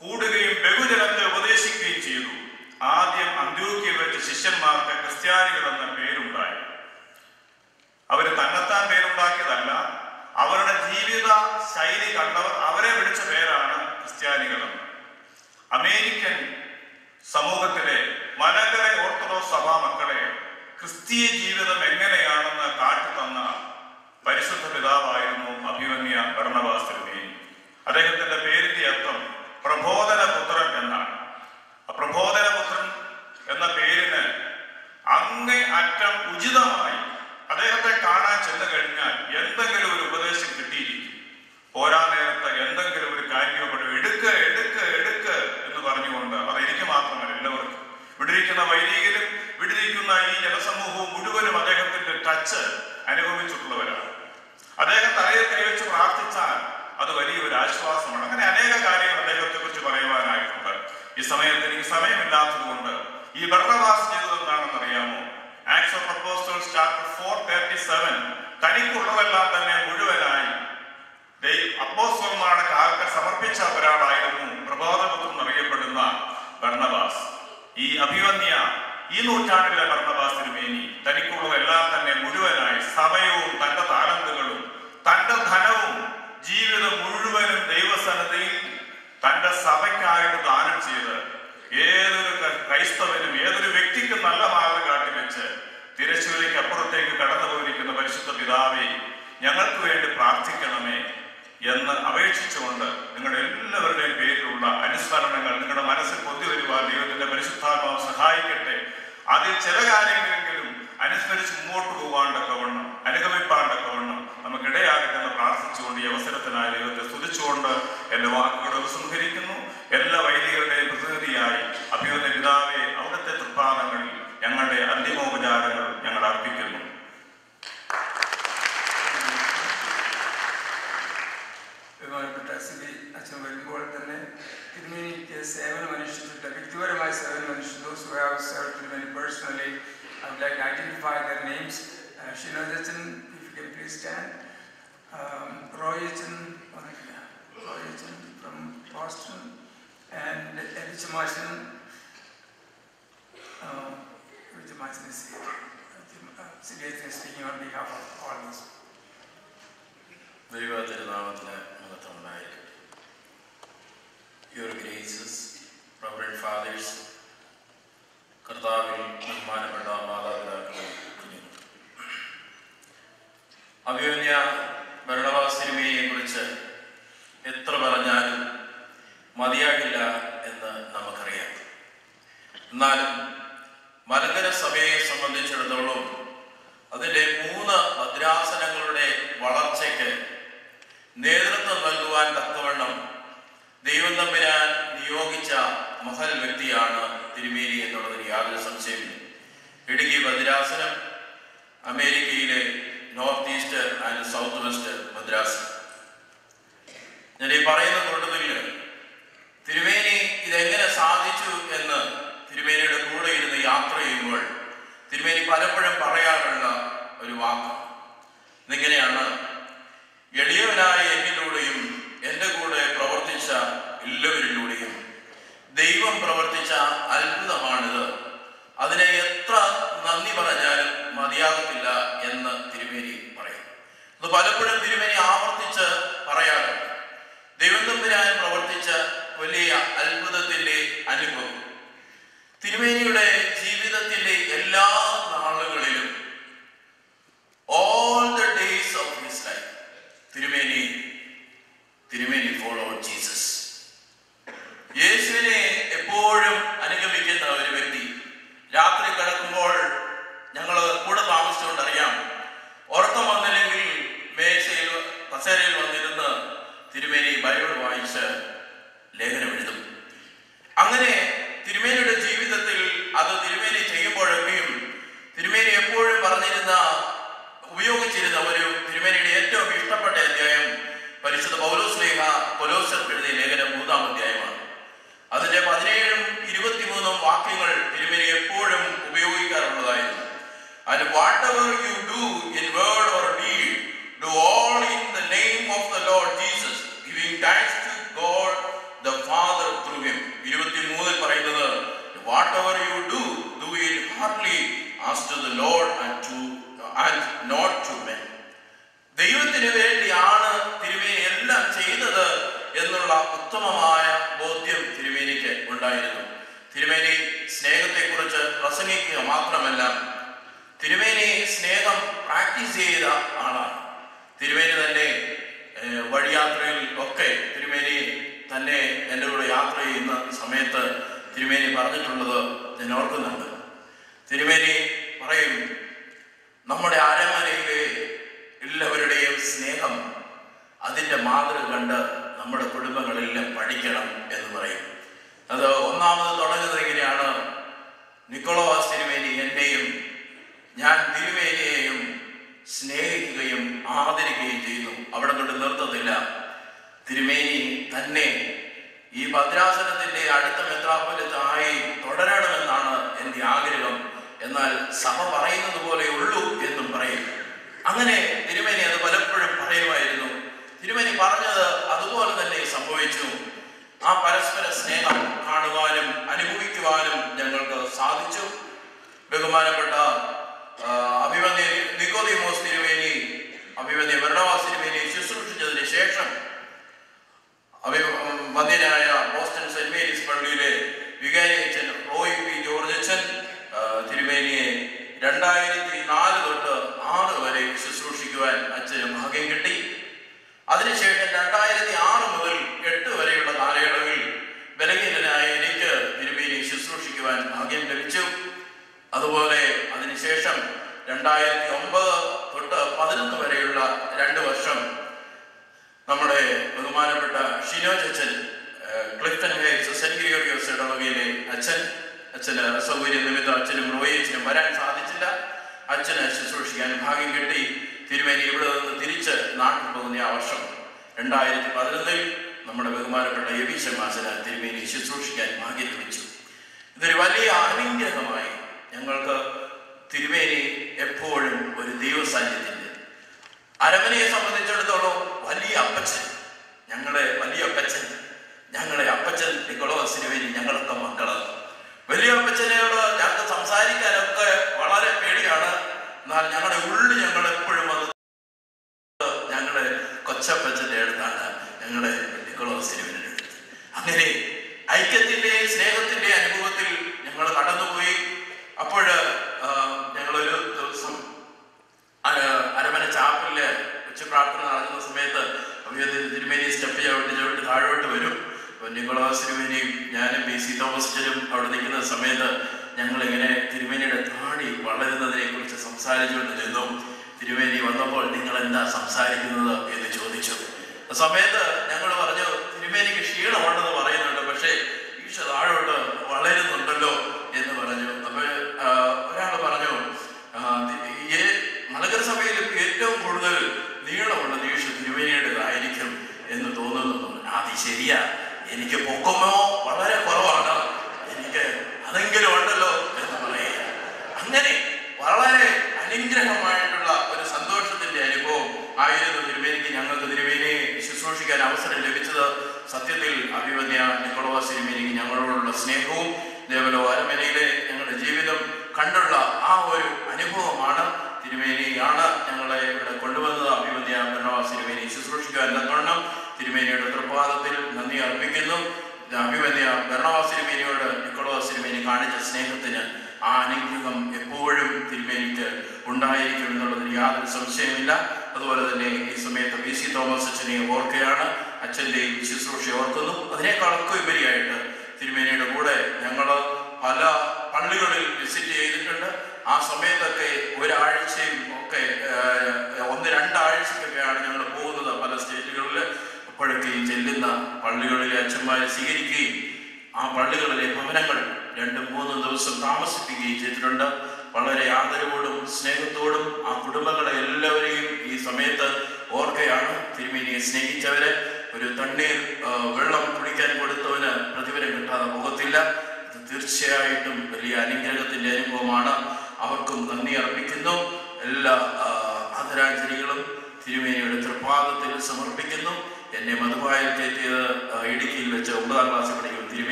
കൂടുകയും ബഹുജനത്തെ ഉപദേശിക്കുകയും ചെയ്തു. ആദ്യം അന്ത്യോക്കിയിൽ വെച്ച് ശിഷ്യന്മാർക്ക് ക്രിസ്ത്യാനികൾ എന്ന പേരുണ്ടായി. അവർ തന്നെത്താൻ പേരുണ്ടാക്കിയതല്ല അവരുടെ ജീവിത ശൈലി കണ്ടവർ അവരെ വിളിച്ച പേരാണ് ക്രിസ്ത്യാനികളെന്ന് അമേരിക്കൻ സമൂഹത്തിലെ മലകര ഓർത്തഡോക്സ് സഭാ മക്കളെ ക്രിസ്തീയ ജീവിതം എങ്ങനെയാണെന്ന് കാട്ടിത്തന്ന പരിശുദ്ധ പിതാവായിരുന്നു അഭിമന്യ ഭരണവാസ് അദ്ദേഹത്തിന്റെ പേരിന്റെ അർത്ഥം പ്രബോധന പുത്രൻ എന്നാണ്. ആ പ്രബോധന പുത്രൻ എന്ന പേരിന് അങ്ങേ അറ്റം ഉചിതമായി അദ്ദേഹത്തെ കാണാൻ ചെന്ന് കഴിഞ്ഞാൽ എന്തെങ്കിലും ഒരു ഉപദേശം കിട്ടിയിരിക്കും പോരാ നേരത്തെ എന്തെങ്കിലും ഒരു കാര്യപ്പെടും എടുക്ക എടുക്ക എടുക്ക എന്ന് പറഞ്ഞുകൊണ്ട് അത് എനിക്ക് മാത്രമല്ല എല്ലാവർക്കും വിടിരിക്കുന്ന വൈദികരും വിടിരിക്കുന്ന ഈ ജനസമൂഹവും മുഴുവനും അദ്ദേഹത്തിന്റെ ടച്ച് അനുഭവിച്ചിട്ടുള്ളവരാണ് അദ്ദേഹം തലയിൽ കൈവച്ച് പ്രാർത്ഥിച്ചാൽ അത് വലിയൊരു ആശ്വാസമാണ്. അങ്ങനെ അനേക കാര്യങ്ങൾ അദ്ദേഹത്തെ കുറിച്ച് പറയുവാനായിട്ടുണ്ട്. ഈ സമയത്തിന് ഈ സമയമില്ലാത്തത് കൊണ്ട് ഈ ബർണവാസ് ചെയ്തത് എന്താണെന്ന് അറിയാമോ Acts of Apostles chapter four thirty seven തനിക്കുള്ളതെല്ലാം തന്നെ മുഴുവനായി. ദൈ- കാലത്തെ സമർപ്പിച്ച ഒരാളായിരുന്നു പ്രബോധപുത്രം എന്നറിയപ്പെടുന്ന ഭരണവാസ് ഈ അഭിവന്യ ഈ നൂറ്റാണ്ടിലെ ഭർണവാസിന് തിരുമേനി തനിക്കുള്ളതെല്ലാം തന്നെ മുഴുവനായി സമയവും തന്റെ താലന്തുകളും തന്റെ ധനവും ജീവിതം മുഴുവനും ദൈവസന്നതയിൽ തന്റെ സഭയ്ക്കായിട്ട് ദാനം ചെയ്ത് ഏതൊരു ക്രൈസ്തവനും ഏതൊരു വ്യക്തിക്കും നല്ല മാർഗം കാട്ടിവെച്ച് തിരശ്ശൂരിക്ക് അപ്പുറത്തേക്ക് കടന്നു പോയിരിക്കുന്ന പരിശുദ്ധ പിതാവെ ഞങ്ങൾക്ക് വേണ്ടി പ്രാർത്ഥിക്കണമേ എന്ന് അപേക്ഷിച്ചുകൊണ്ട് നിങ്ങളുടെ എല്ലാവരുടെയും പേരിലുള്ള അനുസ്മരണങ്ങൾ നിങ്ങളുടെ മനസ്സിൽ പൊത്തിവരുവാൻ ദൈവത്തിന്റെ പരിശുദ്ധാത്മാവ് സഹായിക്കട്ടെ. അതിൽ ചില കാര്യങ്ങളെങ്കിലും അനുസ്മരിച്ച് മുമ്പോട്ട് പോകാണ്ടൊക്കവണ്ണം നമുക്കിടയാകട്ടെ എന്ന് പ്രാർത്ഥിച്ചുകൊണ്ട് ഈ അവസരത്തിനായി ദൈവത്തെ സ്തുതിച്ചുകൊണ്ട് എന്റെ വാക്കുകൾ ഉപസംഹരിക്കുന്നു എല്ലാ വൈദികരുടെയും പ്രതിനിധിയായി അഭിമന്യ പിതാവെ അവിടുത്തെ തൃപ്പാദങ്ങളിൽ ഞങ്ങളുടെ അന്തിമോപചാരങ്ങൾ ഞങ്ങൾ അർപ്പിക്കുന്നു. അച്ഛൻ വരുമ്പോൾ തന്നെ തിരുമേനിക്ക് സേവനം അനുഷ്ഠിച്ചിട്ട് വ്യക്തിപരമായ സേവനം അനുഷ്ഠിച്ചു those who have served Tirumeni personally I would like to identify their names uh, Shinoj Achan if you can please stand um, Roy Achan Roy Achan from Boston and Eddie Achan um, Eddie Achan is here uh, Sibi Achan is speaking on behalf of all of us ദൈവ തിരുനാമത്തിന് മഹത്വമുണ്ടായിരിക്കും your graces reverend fathers കർത്താവിൽ ബഹുമാനപ്പെട്ട മാതാപിതാക്കളെ അഭിമന്യ ഭരണവാസിനിമയെ കുറിച്ച് എത്ര പറഞ്ഞാലും മതിയാകില്ല എന്ന് നമുക്കറിയാം. എന്നാലും മലങ്കര സഭയെ സംബന്ധിച്ചിടത്തോളം അതിന്റെ മൂന്ന് ഭദ്രാസനങ്ങളുടെ വളർച്ചയ്ക്ക് നേതൃത്വം നൽകുവാൻ തക്കവണ്ണം ദൈവം തമ്പുരാൻ നിയോഗിച്ച മഹൽ വ്യക്തിയാണ് തിരുമേനി എന്നുള്ളതിന് യാതൊരു സംശയമില്ല. ഇടുക്കി ഭദ്രാസനം അമേരിക്കയിലെ north east and south west ഭദ്രാസനം. ഞാൻ ഈ പറയുന്ന കൂട്ടത്തിൽ തിരുമേനി ഇതെങ്ങനെ സാധിച്ചു എന്ന് തിരുമേനിയുടെ കൂടെ ഇരുന്ന് യാത്ര ചെയ്യുമ്പോൾ തിരുമേനി പലപ്പോഴും പറയാറുള്ള ഒരു വാക്ക് ഇതെങ്ങനെയാണ്? എളിയവനായ എന്നിലൂടെയും എന്റെ കൂടെ പ്രവർത്തിച്ച എല്ലാവരിലൂടെയും ദൈവം പ്രവർത്തിച്ച അത്ഭുതമാണിത്. അതിനെ എത്ര നന്ദി പറഞ്ഞാലും മതിയാകത്തില്ല എന്ന് തിരുമേനി പറയും. അത് പലപ്പോഴും തിരുമേനി ആവർത്തിച്ച് പറയാറുണ്ട്. ദൈവം തമ്പുരാൻ പ്രവർത്തിച്ച വലിയ അത്ഭുതത്തിന്റെ അനുഭവം. തിരുമേനിയുടെ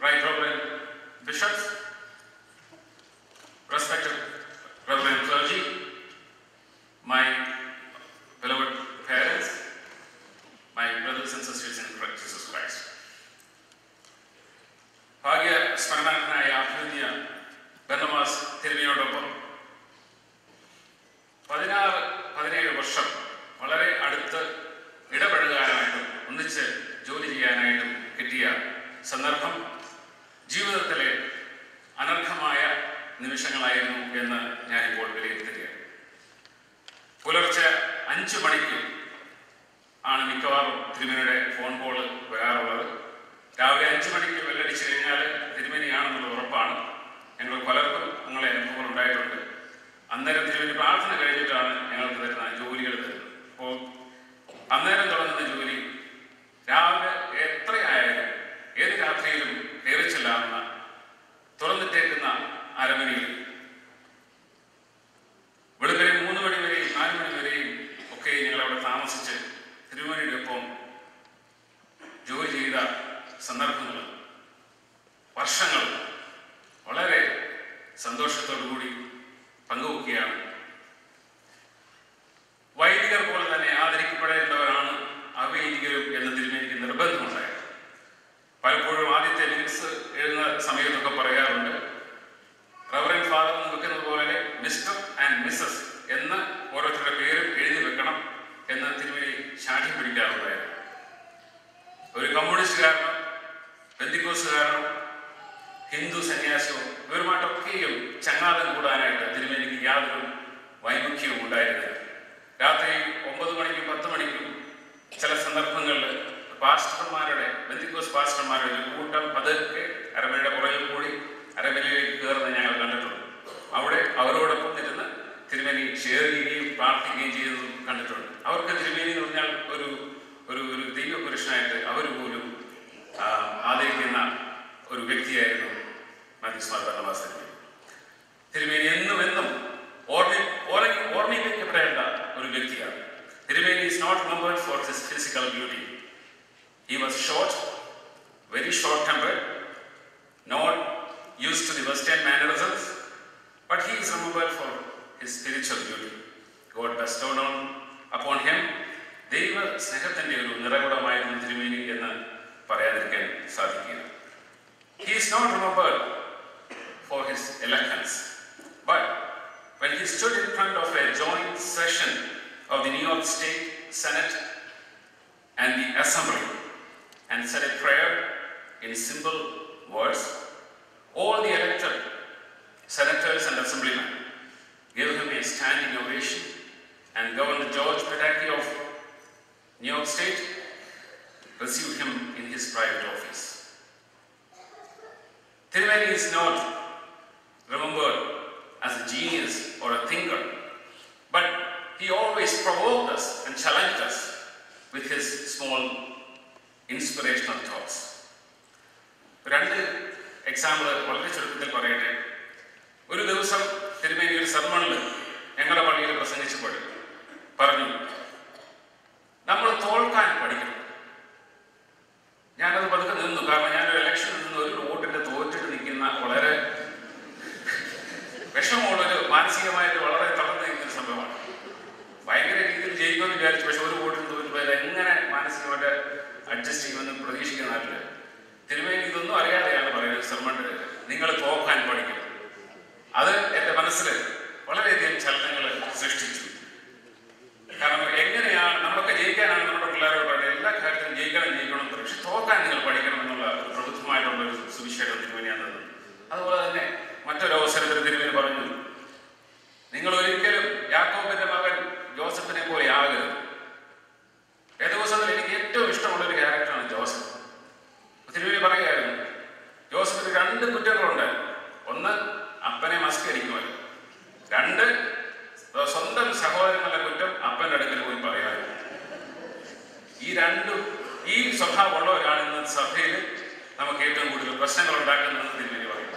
Right Reverend Bishops, respected Reverend clergy, my beloved with his small inspirational thoughts രണ്ട് എക്സാമ്പിൾ വളരെ ചുരുക്കത്തിൽ പറയട്ടെ. ഒരു ദിവസം തിരുമേനി ഒരു സർമണിൽ ഞങ്ങളുടെ പള്ളിയിൽ പ്രസംഗിച്ചപ്പോൾ പറഞ്ഞു നമ്മൾ തോൽക്കാൻ പഠിക്കണം. ഞാനത് പതുക്കെ നിന്നു കാരണം ഞാനൊരു ഇലക്ഷനിൽ നിന്ന് ഒരു വോട്ടിന് തോറ്റിട്ട് നിൽക്കുന്ന വളരെ വിഷമമുള്ളൊരു മാനസികമായിട്ട് വളരെ തളർന്നു നിൽക്കുന്ന സംഭവമാണ്. ഭയങ്കര രീതിയിൽ ജയിക്കുമെന്ന് വിചാരിച്ചു പക്ഷെ ഒരു അഡ്ജസ്റ്റ് ചെയ്യുമെന്ന് പ്രതീക്ഷിക്കുന്ന നാട്ടിൽ തിരുമേനി ഇതൊന്നും അറിയാതെയാണ് പറയുന്നത് സെർമണ്ട് നിങ്ങൾ പോകാൻ പഠിക്കണം. അത് എന്റെ മനസ്സിൽ വളരെയധികം ചലനങ്ങൾ സൃഷ്ടിച്ചു. കാരണം എങ്ങനെയാണ് നമ്മളൊക്കെ ജയിക്കാനാണ് നമ്മുടെ പിള്ളേരോട് പറയുന്നത്. എല്ലാ കാര്യത്തിലും ജയിക്കണം ജയിക്കണം പക്ഷെ തോക്കാൻ നിങ്ങൾ പഠിക്കണം എന്നുള്ള പ്രബുദ്ധമായിട്ടുള്ള ഒരു സുവിശേഷം തിരുമേനിയാണ് അതുപോലെ തന്നെ മറ്റൊരു അവസരത്തിൽ തിരുമേനി പറഞ്ഞു നിങ്ങൾ ഒരിക്കലും യാക്കോബിന്റെ മകൻ ജോസഫിനെ പോലെ ആകരുത്. വേദവസത്തിൽ എനിക്ക് ഏറ്റവും ഇഷ്ടമുള്ള ഒരു ക്യാരക്ടറാണ് ജോസഫ്. തിരുവി പറയുകയായിരുന്നു ജോസഫിന് രണ്ട് കുറ്റങ്ങളുണ്ട്. ഒന്ന് അപ്പനെ മസ്കരിക്കുമല്ലോ രണ്ട് സ്വന്തം സഹോദരങ്ങളുടെ കുറ്റം അപ്പന്റെ അടുക്കൽ പോയി പറയാറ് ഈ രണ്ടും ഈ സ്വഭാവമുള്ള ഒരാൾ ഇന്ന് സഭയിൽ നമുക്ക് ഏറ്റവും കൂടുതൽ പ്രശ്നങ്ങൾ ഉണ്ടാക്കുന്നതെന്ന് തിരുമേനി പറയും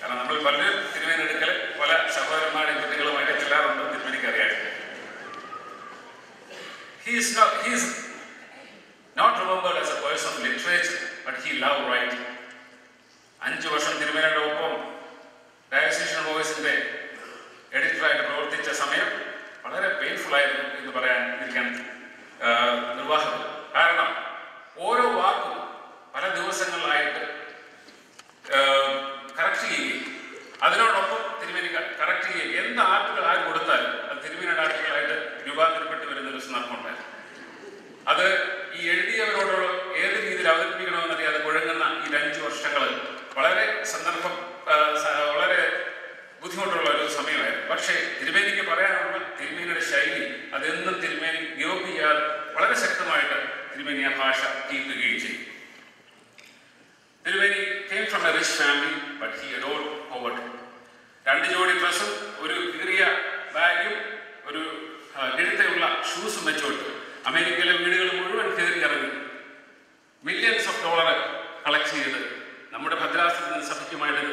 കാരണം നമ്മൾ പലരും തിരുമേനി എടുക്കൽ പല സഹോദരന്മാരുടെ കുട്ടികളുമായിട്ട് ചെല്ലാറുണ്ട് തിരുമേനിക്ക് അറിയാം He is not, he is not remembered as a person of literature, but he loved writing. അഞ്ചു വർഷം തിരുമേനയുടെ ഒപ്പം ഡയസിഷൻ വോയിസിന്റെ എഡിറ്ററായിട്ട് പ്രവർത്തിച്ച സമയം വളരെ പെയിൻഫുൾ ആയിരുന്നു എന്ന് പറയാൻ ഇരിക്കാൻ നിർവാഹം കാരണം ഓരോ വാക്കും പല ദിവസങ്ങളിലായിട്ട് കറക്റ്റ് ചെയ്യുകയും അതിനോടൊപ്പം തിരുമേനി കറക്റ്റ് ചെയ്യുകയും എന്ത് ആർട്ടുകൾ ആര് കൊടുത്താലും അത് തിരുമേനിയുടെ ആർട്ടുകളായിട്ട് രൂപാന്തരപ്പെട്ട് ഒരു സന്ദർഭമുണ്ടായിരുന്നു അത് ഈ എഴുതിയവരോട് ഏത് രീതിയിൽ അവതരിപ്പിക്കണമെന്നറിയാതെ കുഴങ്ങുന്ന ഈ അഞ്ചു വർഷങ്ങൾ വളരെ സന്ദർഭം വളരെ ബുദ്ധിമുട്ടുള്ള ഒരു സമയമായിരുന്നു. പക്ഷേ തിരുമേനിക്ക് പറയാനുള്ള തിരുമേനിയുടെ ശൈലി അതെന്നും തിരുമേനി ഗിവപ്പ് ചെയ്യാതെ വളരെ ശക്തമായിട്ട് തിരുമേനി ആ ഭാഷ തീർക്കുകയും ചെയ്യും തിരുമേനി came from a rich family but he had over രണ്ട് ജോഡി ഡ്രസ്സും ഒരു കീറിയ ബാഗും ഒരു ഇടത്തെയുള്ള ഷൂസ് വെച്ചുകൊണ്ട് അമേരിക്കയിലെ വീടുകൾ മുഴുവൻ കയറി ഇറങ്ങി. മില്യൺസ് ഓഫ് ഡോളർ കളക്ട് ചെയ്ത് നമ്മുടെ ഭദ്രാസന സഭയ്ക്കുമായിട്ട്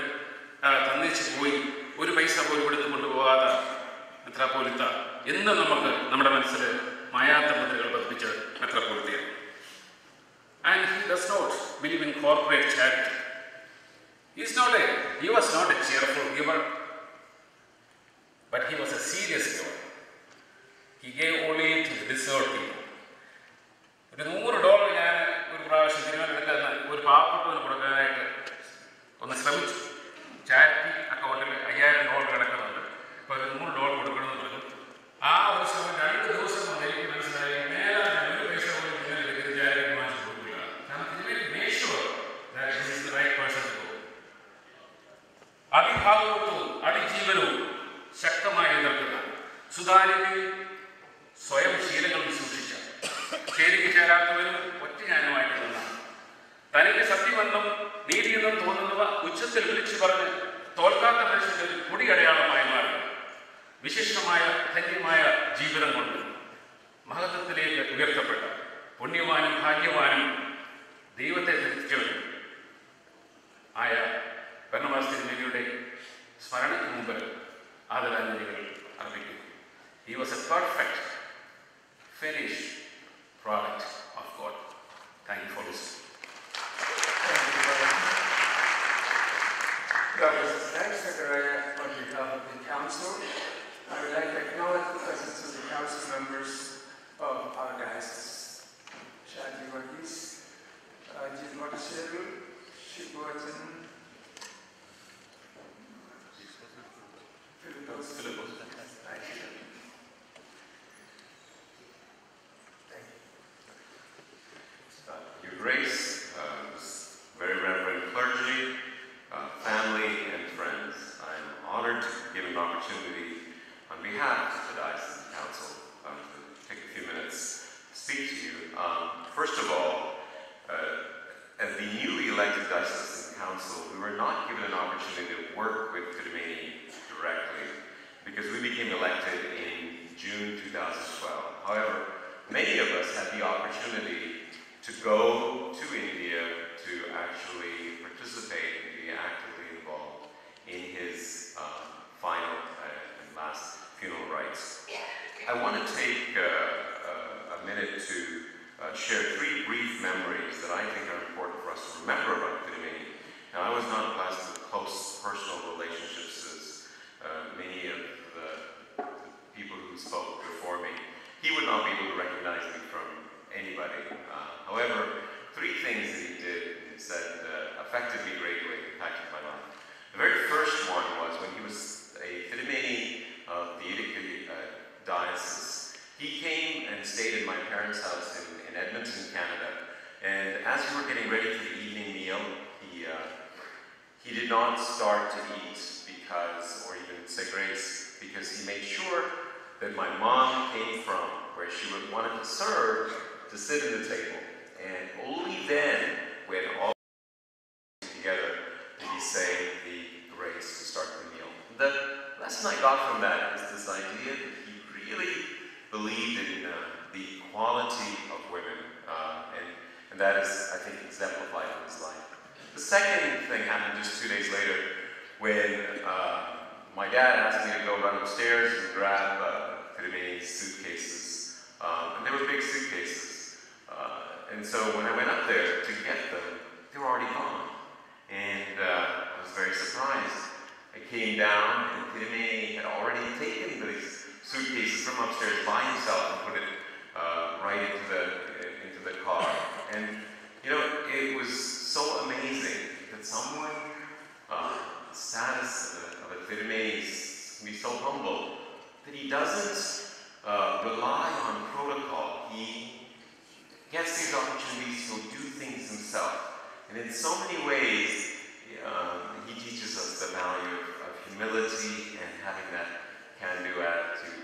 തന്നേച്ച് പോയി. ഒരു പൈസ പോലും ഇവിടുന്ന് കൊണ്ടുപോകാതെ മെത്രാപ്പോലിത്ത. എന്ന് നമുക്ക് നമ്മുടെ മനസ്സിൽ മായാത്ത മുദ്രകൾ പതിപ്പിച്ച മെത്രാപ്പോലിത്ത and he does not believe in corporate charity is not a he was not a cheerful giver but he was a serious giver He gave only to deserve people. ഒരു നൂറ് ഡോളർ ഞാൻ ഒരു പ്രാവശ്യം തിരുവനന്തപുരത്ത് ഒരു പാവപ്പെട്ടവന് കൊടുക്കാനായിട്ട് ഒന്ന് ശ്രമിച്ചു. ചാരിറ്റി അക്കൗണ്ടിൽ അയ്യായിരം ഡോളർ കിടക്കുന്നുണ്ട്. അപ്പോൾ ഒരു നൂറ് ഡോളർ കൊടുക്കണമെന്ന് പറഞ്ഞു. ആ ഒരു ശ്രമം രണ്ട് ദിവസം കൊണ്ട് എനിക്ക് മനസ്സിലായി മേലെ ഒരു. അവിഭാവത്വവും അതിജീവനവും ശക്തമായി എതിർക്കുന്ന സുതാര്യതയും സ്വയം ശീലങ്ങൾ സൂക്ഷിച്ച ചേരിക്ക് ചേരാത്തവരും ഒറ്റ നിന്നാണ്. തനിക്ക് സത്യമെന്നും നീതിയെന്നും തോന്നുന്നവ ഉച്ചത്തിൽ വിളിച്ചു പറഞ്ഞ് തോൽക്കാത്ത മനുഷ്യന്റെ കുടിയടയാളമായി മാറി. വിശിഷ്ടമായ ധന്യമായ ജീവിതം കൊണ്ട് മഹത്വത്തിലേക്ക് ഉയർത്തപ്പെട്ട പുണ്യവാനും ഭാഗ്യവാനും ദൈവത്തെ ധരിച്ചവരും ആയ ഭരണവാസ സ്മരണയ്ക്ക് മുമ്പ് ആദരാഞ്ജലികൾ അർപ്പിക്കുന്നു. He was a perfect finished product of God. Thank you for listening. Dr. Secretary, on behalf of the Council, I would like to acknowledge the presence of the Council members of our diocese. Shadi Wagis, Jim Motasheru, Shibwatan, Philippos. Philippos. Thank you. Grace, uh, very reverend clergy, uh, family, and friends, I am honored to give an opportunity on behalf of the Diocesan Council um, to take a few minutes to speak to you. Um, first of all, uh, as the newly elected Diocesan Council, we were not given an opportunity to work with Kudamani directly because we became elected in June 2012. However, many of us had the opportunity to go to India to actually participate and be actively involved in his um, final uh, and last funeral rites. I want to take uh, uh, a minute to uh, share three brief memories that I think are important for us to remember about Kudamini. Now, I was not blessed with close personal relationships as many of the people who spoke before me. He would not be able to recognize me from anybody. Uh, however, three things that he did said uh, affected me greatly, impacted my life. The very first one was when he was a Tirumeni of the Idukki uh, diocese. He came and stayed in my parents' house in, in Edmonton, Canada. And as we were getting ready for the evening meal, he, uh, he did not start to eat because, or even say grace, because he made sure that my mom came from where she would wanted to serve to sit at the table. And only then, when all together, did he say the grace to start the meal. The lesson I got from that is this idea that he really believed in uh, the equality of women, uh, and, and that is, I think, exemplified in his life. The second thing happened just two days later when uh, my dad asked me to go run upstairs and grab uh, suitcases. Um, and they were big suitcases. And so when I went up there to get them, they were already gone. And uh, I was very surprised. I came down and Tirumeni had already taken these suitcases from upstairs by himself and put it uh, right into the, into the car. And, you know, it was so amazing that someone, uh, the status of a, a can be so humble that he doesn't uh, rely on gets these opportunities to do things himself. And in so many ways, um, he teaches us the value of, humility and having that can-do attitude.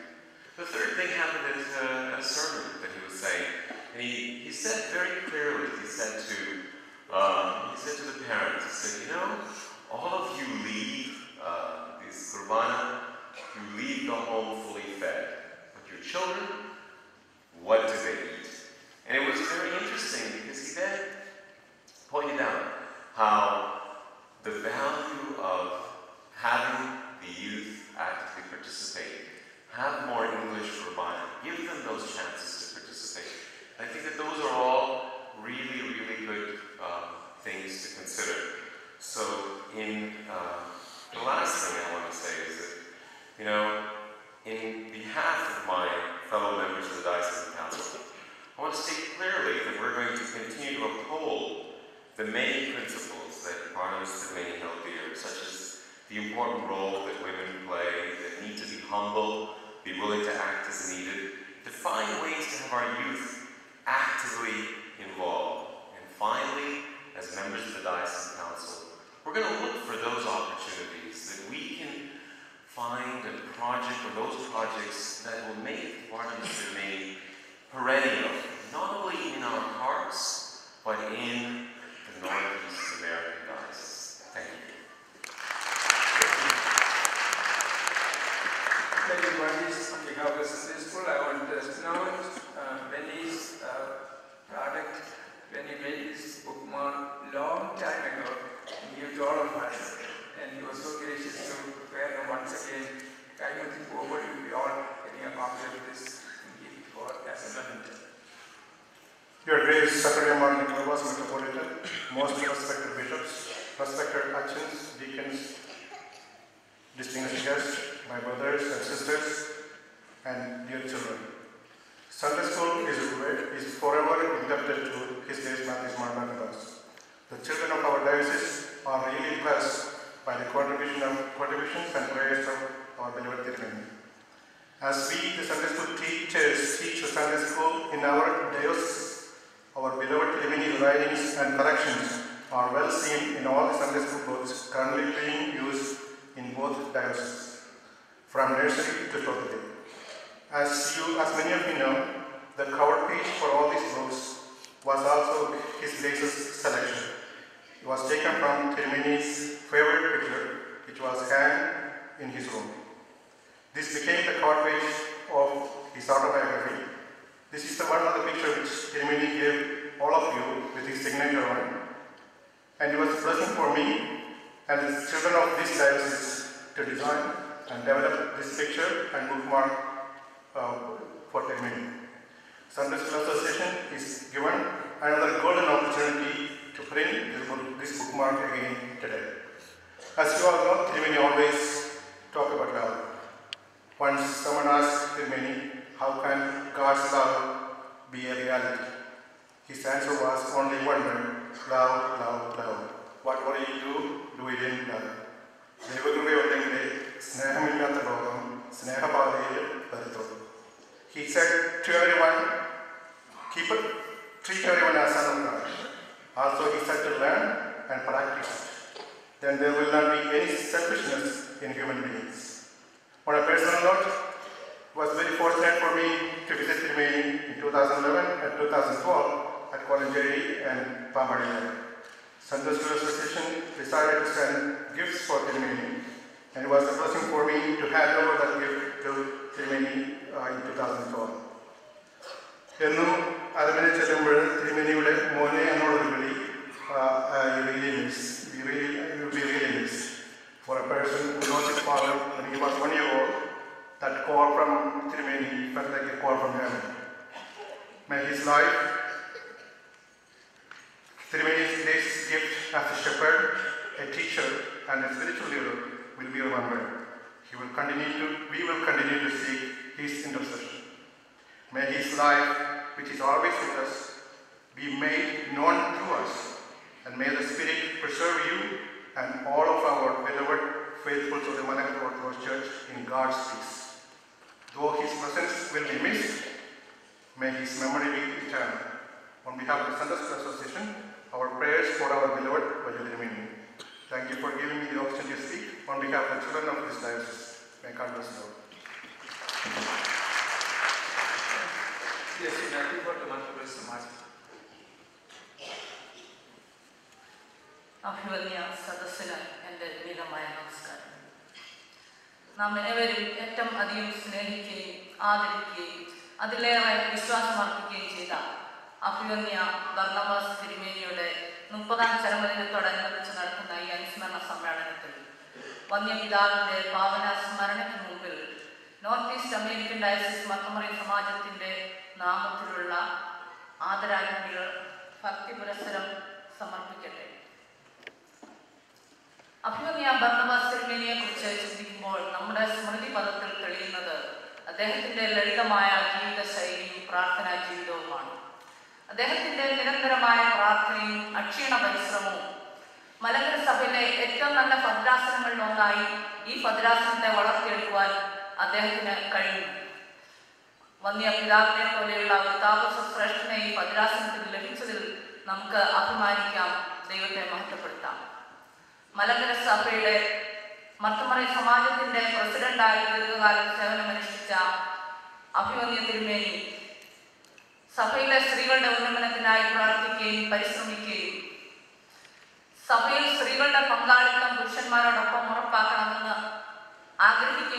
The third thing happened at a, a sermon that he was saying. And he, he said very clearly, he said to um, he said to the parents, he said, you know, all of you leave uh, this Qurbana, you leave the home fully fed. But your children, what do they eat? And it was very interesting because he then pointed out how the value of having the youth actively participate, have more English for Qurbana, give them those chances to participate. I think that those are all really, really good um, things to consider. So, in uh, the last thing I want to say is that, you know, in behalf of my fellow members of the Diocesan Council, I want to state clearly that we're going to continue to uphold the many principles that Barnabas Tirumeni held dear, such as the important role that women play, that need to be humble, be willing to act as needed, to find ways to have our youth actively involved. And finally, as members of the Diocesan Council, we're going to look for those opportunities that we can find a project or those projects that will make Barnabas Tirumeni perennial, not only in our hearts, but in the Northeast American Diocese. Thank you. Thank you, Manish. Of the Sunday School, I want to acknowledge uh, Benny's uh, product he made this bookmark long time ago and gave all of us. And he was so gracious to prepare once again. I don't think over be all getting a copy this Your Grace, Zachariah Mar Nicholovos, Metropolitan, most respected bishops, respected Achans, deacons, distinguished guests, my brothers and sisters, and dear children. Sunday school is, is forever indebted to His Grace Mathews Mar Barnabas. The children of our diocese are really blessed by the contribution of, contributions and prayers of our beloved Tirumeni. As we, the Sunday school teachers, teach the Sunday school in our diocese, our beloved Tirumeni writings and corrections are well seen in all the Sunday school books currently being used in both dioceses, from nursery to 12th grade. As you, as many of you know, the cover page for all these books was also his latest selection. It was taken from Tirumeni's favorite picture, which was hanged in his room. This became the cover page of his autobiography. This is the one of the picture which Tirumeni gave all of you with his signature on. And it was a blessing for me and the children of this diocese to design and develop this picture and bookmark uh, for Tirumeni. Sunday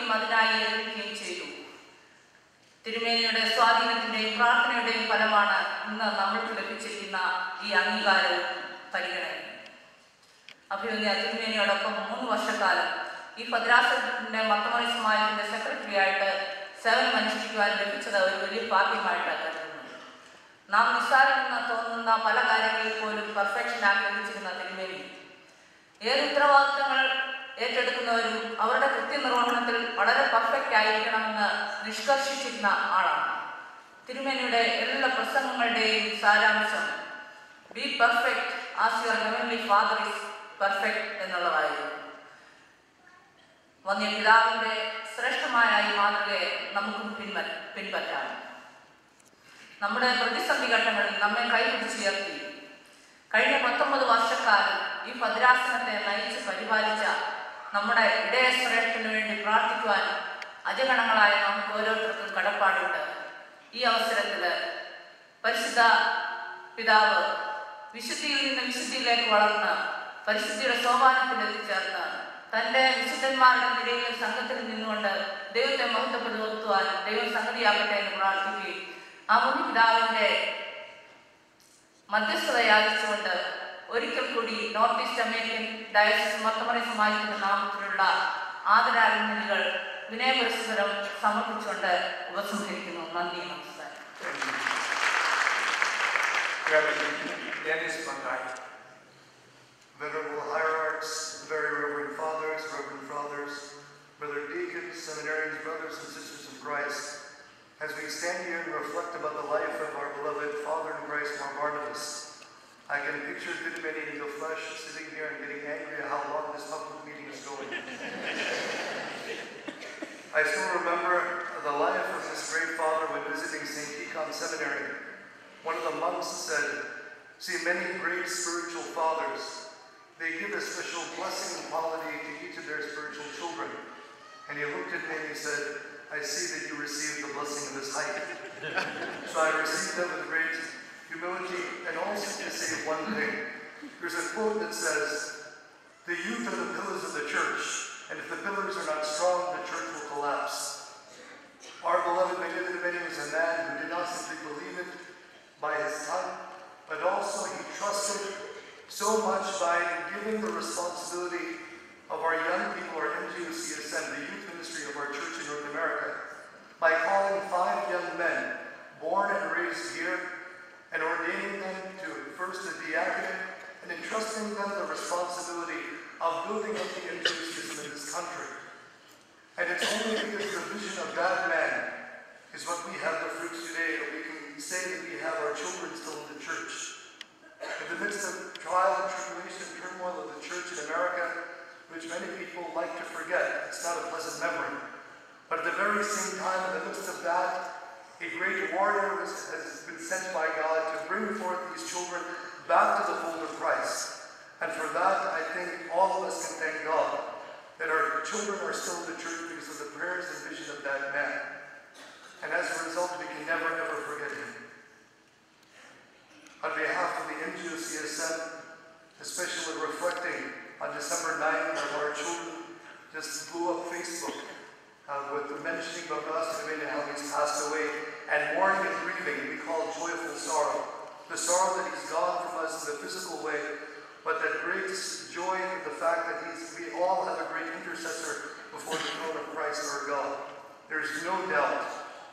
ആഗ്രഹിക്കുകയും അതിനായി എതിർക്കുകയും ചെയ്തു. തിരുമേനിയുടെ സ്വാധീനത്തിന്റെയും പ്രാർത്ഥനയുടെയും ഫലമാണ് ഇന്ന് നമ്മൾക്ക് ലഭിച്ചിരിക്കുന്ന ഈ അംഗീകാരവും പരിഗണനയും. അഭിമന്യ തിരുമേനിയോടൊപ്പം മൂന്ന് വർഷക്കാലം ഈ ഭദ്രാസനത്തിന്റെ മത്തമണി സമാജത്തിന്റെ സെക്രട്ടറി ആയിട്ട് സേവനം അനുഷ്ഠിക്കുവാൻ ലഭിച്ചത് ഒരു വലിയ ഭാഗ്യമായിട്ടാണ് കരുതുന്നത്. നാം നിസ്സാരമെന്ന് തോന്നുന്ന പല കാര്യങ്ങളിൽ പോലും പെർഫെക്ഷൻ ആഗ്രഹിച്ചിരുന്ന തിരുമേനി. ഏത് ഉത്തരവാദിത്തങ്ങൾ ഏറ്റെടുക്കുന്നവരും അവരുടെ കൃത്യനിർവഹണത്തിൽ വളരെ പെർഫെക്റ്റ് ആയിരിക്കണമെന്ന് നിഷ്കർഷിച്ചിരുന്ന ആളാണ്. തിരുമേനിയുടെ എല്ലാ പ്രസംഗങ്ങളുടെയും സാരാംശം be perfect as your heavenly father is perfect എന്നുള്ളതായിരുന്നു. വന്യപിതാവിന്റെ ശ്രേഷ്ഠമായ ഈ മാതൃകയെ നമുക്കും പിൻപ പിൻപറ്റാം. നമ്മുടെ പ്രതിസന്ധി ഘട്ടങ്ങളിൽ നമ്മെ കൈപിടിച്ചുയർത്തി കഴിഞ്ഞ പത്തൊമ്പത് വർഷക്കാലം ഈ ഭദ്രാസനത്തെ നയിച്ച് പരിപാലിച്ച നമ്മുടെ ഇടയശ്രേഷ്ഠന് വേണ്ടി പ്രാർത്ഥിക്കുവാൻ അജഗണങ്ങളായ നമുക്ക് ഓരോരുത്തർക്കും കടപ്പാടുണ്ട്. ഈ അവസരത്തിൽ പരിശുദ്ധ പിതാവ് വിശുദ്ധിയിൽ നിന്ന് വിശുദ്ധിയിലേക്ക് വളർന്ന് പരിശുദ്ധിയുടെ സോപാനത്തിൽ എത്തിച്ചേർന്ന് തന്റെ വിശുദ്ധന്മാരുടെ നിരയിലും സംഘത്തിൽ നിന്നുകൊണ്ട് ദൈവത്തെ മഹത്വപ്പെടുത്തുവാൻ ദൈവം സംഗതിയാകട്ടെ എന്ന് പ്രാർത്ഥിക്കുകയും ആ മുൻ പിതാവിന്റെ മധ്യസ്ഥത യാചിച്ചുകൊണ്ട് ഒരിക്കൽ കൂടി നോർത്ത് ഈസ്റ്റ് അമേരിക്കൻ നാമത്തിലുള്ള സമർപ്പിച്ചുകൊണ്ട് ഉപസംഹരിക്കുന്നു. നന്ദി നമസ്കാരം. Venerable hierarchs, very reverend fathers, reverend fathers, brother deacons, seminarians, brothers and sisters in Christ, as we stand here and reflect about the life of our beloved Father in Christ, Mar Barnabas, I can picture Tirumeni in the flesh sitting here and getting angry at how long this public meeting is going. I still remember the life of this great father when visiting St. Tikhon Seminary. One of the monks said, See, many great spiritual fathers they give a special blessing and quality to each of their spiritual children. And he looked at me and he said, I see that you received the blessing of this height. so I received them with great humility and also to say one thing. There's a quote that says, the youth are the pillars of the church, and if the pillars are not strong, the church will collapse. Our beloved Benedict Benny was a man who did not simply believe it by his tongue, but also he trusted so much by giving the responsibility of our young people, our MGOCSM, the youth ministry of our church in North America, by calling five young men, born and raised here, and ordaining them to first a diaconate, and entrusting them the responsibility of building up the MGOCSM in this country. And it's only because the vision of that man is what we have the fruits today, that we can say that we have our children still in the church. In the midst of trial and tribulation and turmoil of the church in America, which many people like to forget, it's not a pleasant memory. But at the very same time, in the midst of that, a great warrior has been sent by God to bring forth these children back to the fold of Christ. And for that, I think all of us can thank God that our children are still in the church because of the prayers and vision of that man. And as a result, we can never, ever forget him. On behalf of the MGOCSM, especially reflecting on December 9th when our children just blew up Facebook uh, with the mentioning of Augustine and how he's passed away, and mourning and grieving we call joyful sorrow. The sorrow that he's gone from us in the physical way, but that great joy in the fact that he's, we all have a great intercessor before the throne of Christ our God. There's no doubt,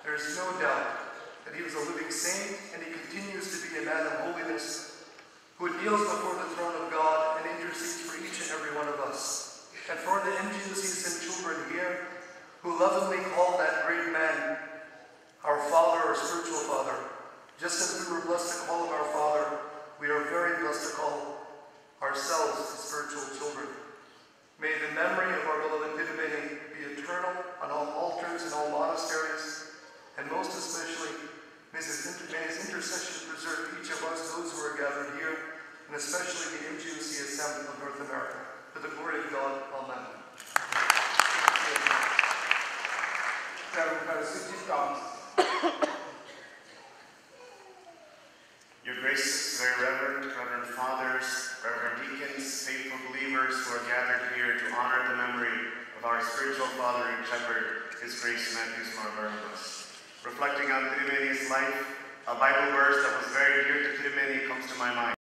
there's no doubt that he was a living saint and he continues to be a man of holiness who kneels before the throne of God and intercedes for each and every one of us. And for the MGOCs and children here who lovingly called that great man our Father, our spiritual Father, just as we were blessed to call him our Father, we are very blessed to call ourselves his spiritual children. May the memory of our beloved Tirumeni be eternal on all altars and all monasteries, and most especially, may his, intercession preserve each of us, those who are gathered here, and especially the MGOCSM of North America. For the glory of God, Amen. Your Grace, very reverend, reverend fathers, reverend deacons, faithful believers who are gathered here to honor the memory of our spiritual father and shepherd, His Grace Mathews Mar Reflecting on Tirumeni's life, a Bible verse that was very dear to Tirumeni comes to my mind.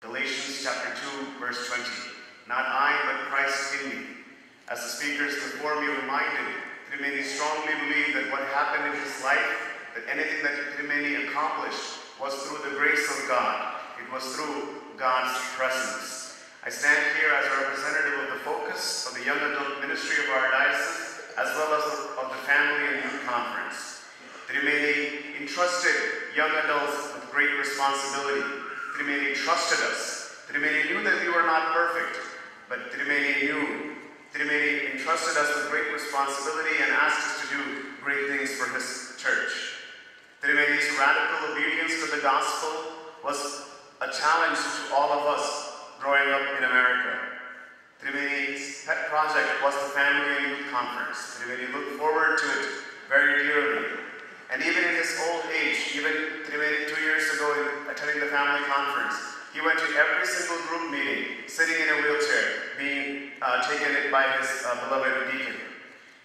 Galatians chapter 2, verse 20. Not I, but Christ in me. As the speakers before me reminded, Tirumeni strongly believed that what happened in his life, that anything that Tirumeni accomplished, was through the grace of God. It was through God's presence. I stand here as a representative of the focus of the young adult ministry of our diocese, as well as of the family and youth conference. Tirumeni entrusted young adults with great responsibility. Tirumeni trusted us. Tirumeni knew that we were not perfect, but Tirumeni knew. Tirumeni entrusted us with great responsibility and asked us to do great things for his church. Tirumeni's radical obedience to the gospel was a challenge to all of us growing up in America. Tirumeni's pet project was the Family and Conference. Tirumeni looked forward to it very dearly. And even in his old age, even Tirumeni two years ago in attending the family conference, he went to every single group meeting, sitting in a wheelchair, being uh, taken by his uh, beloved deacon.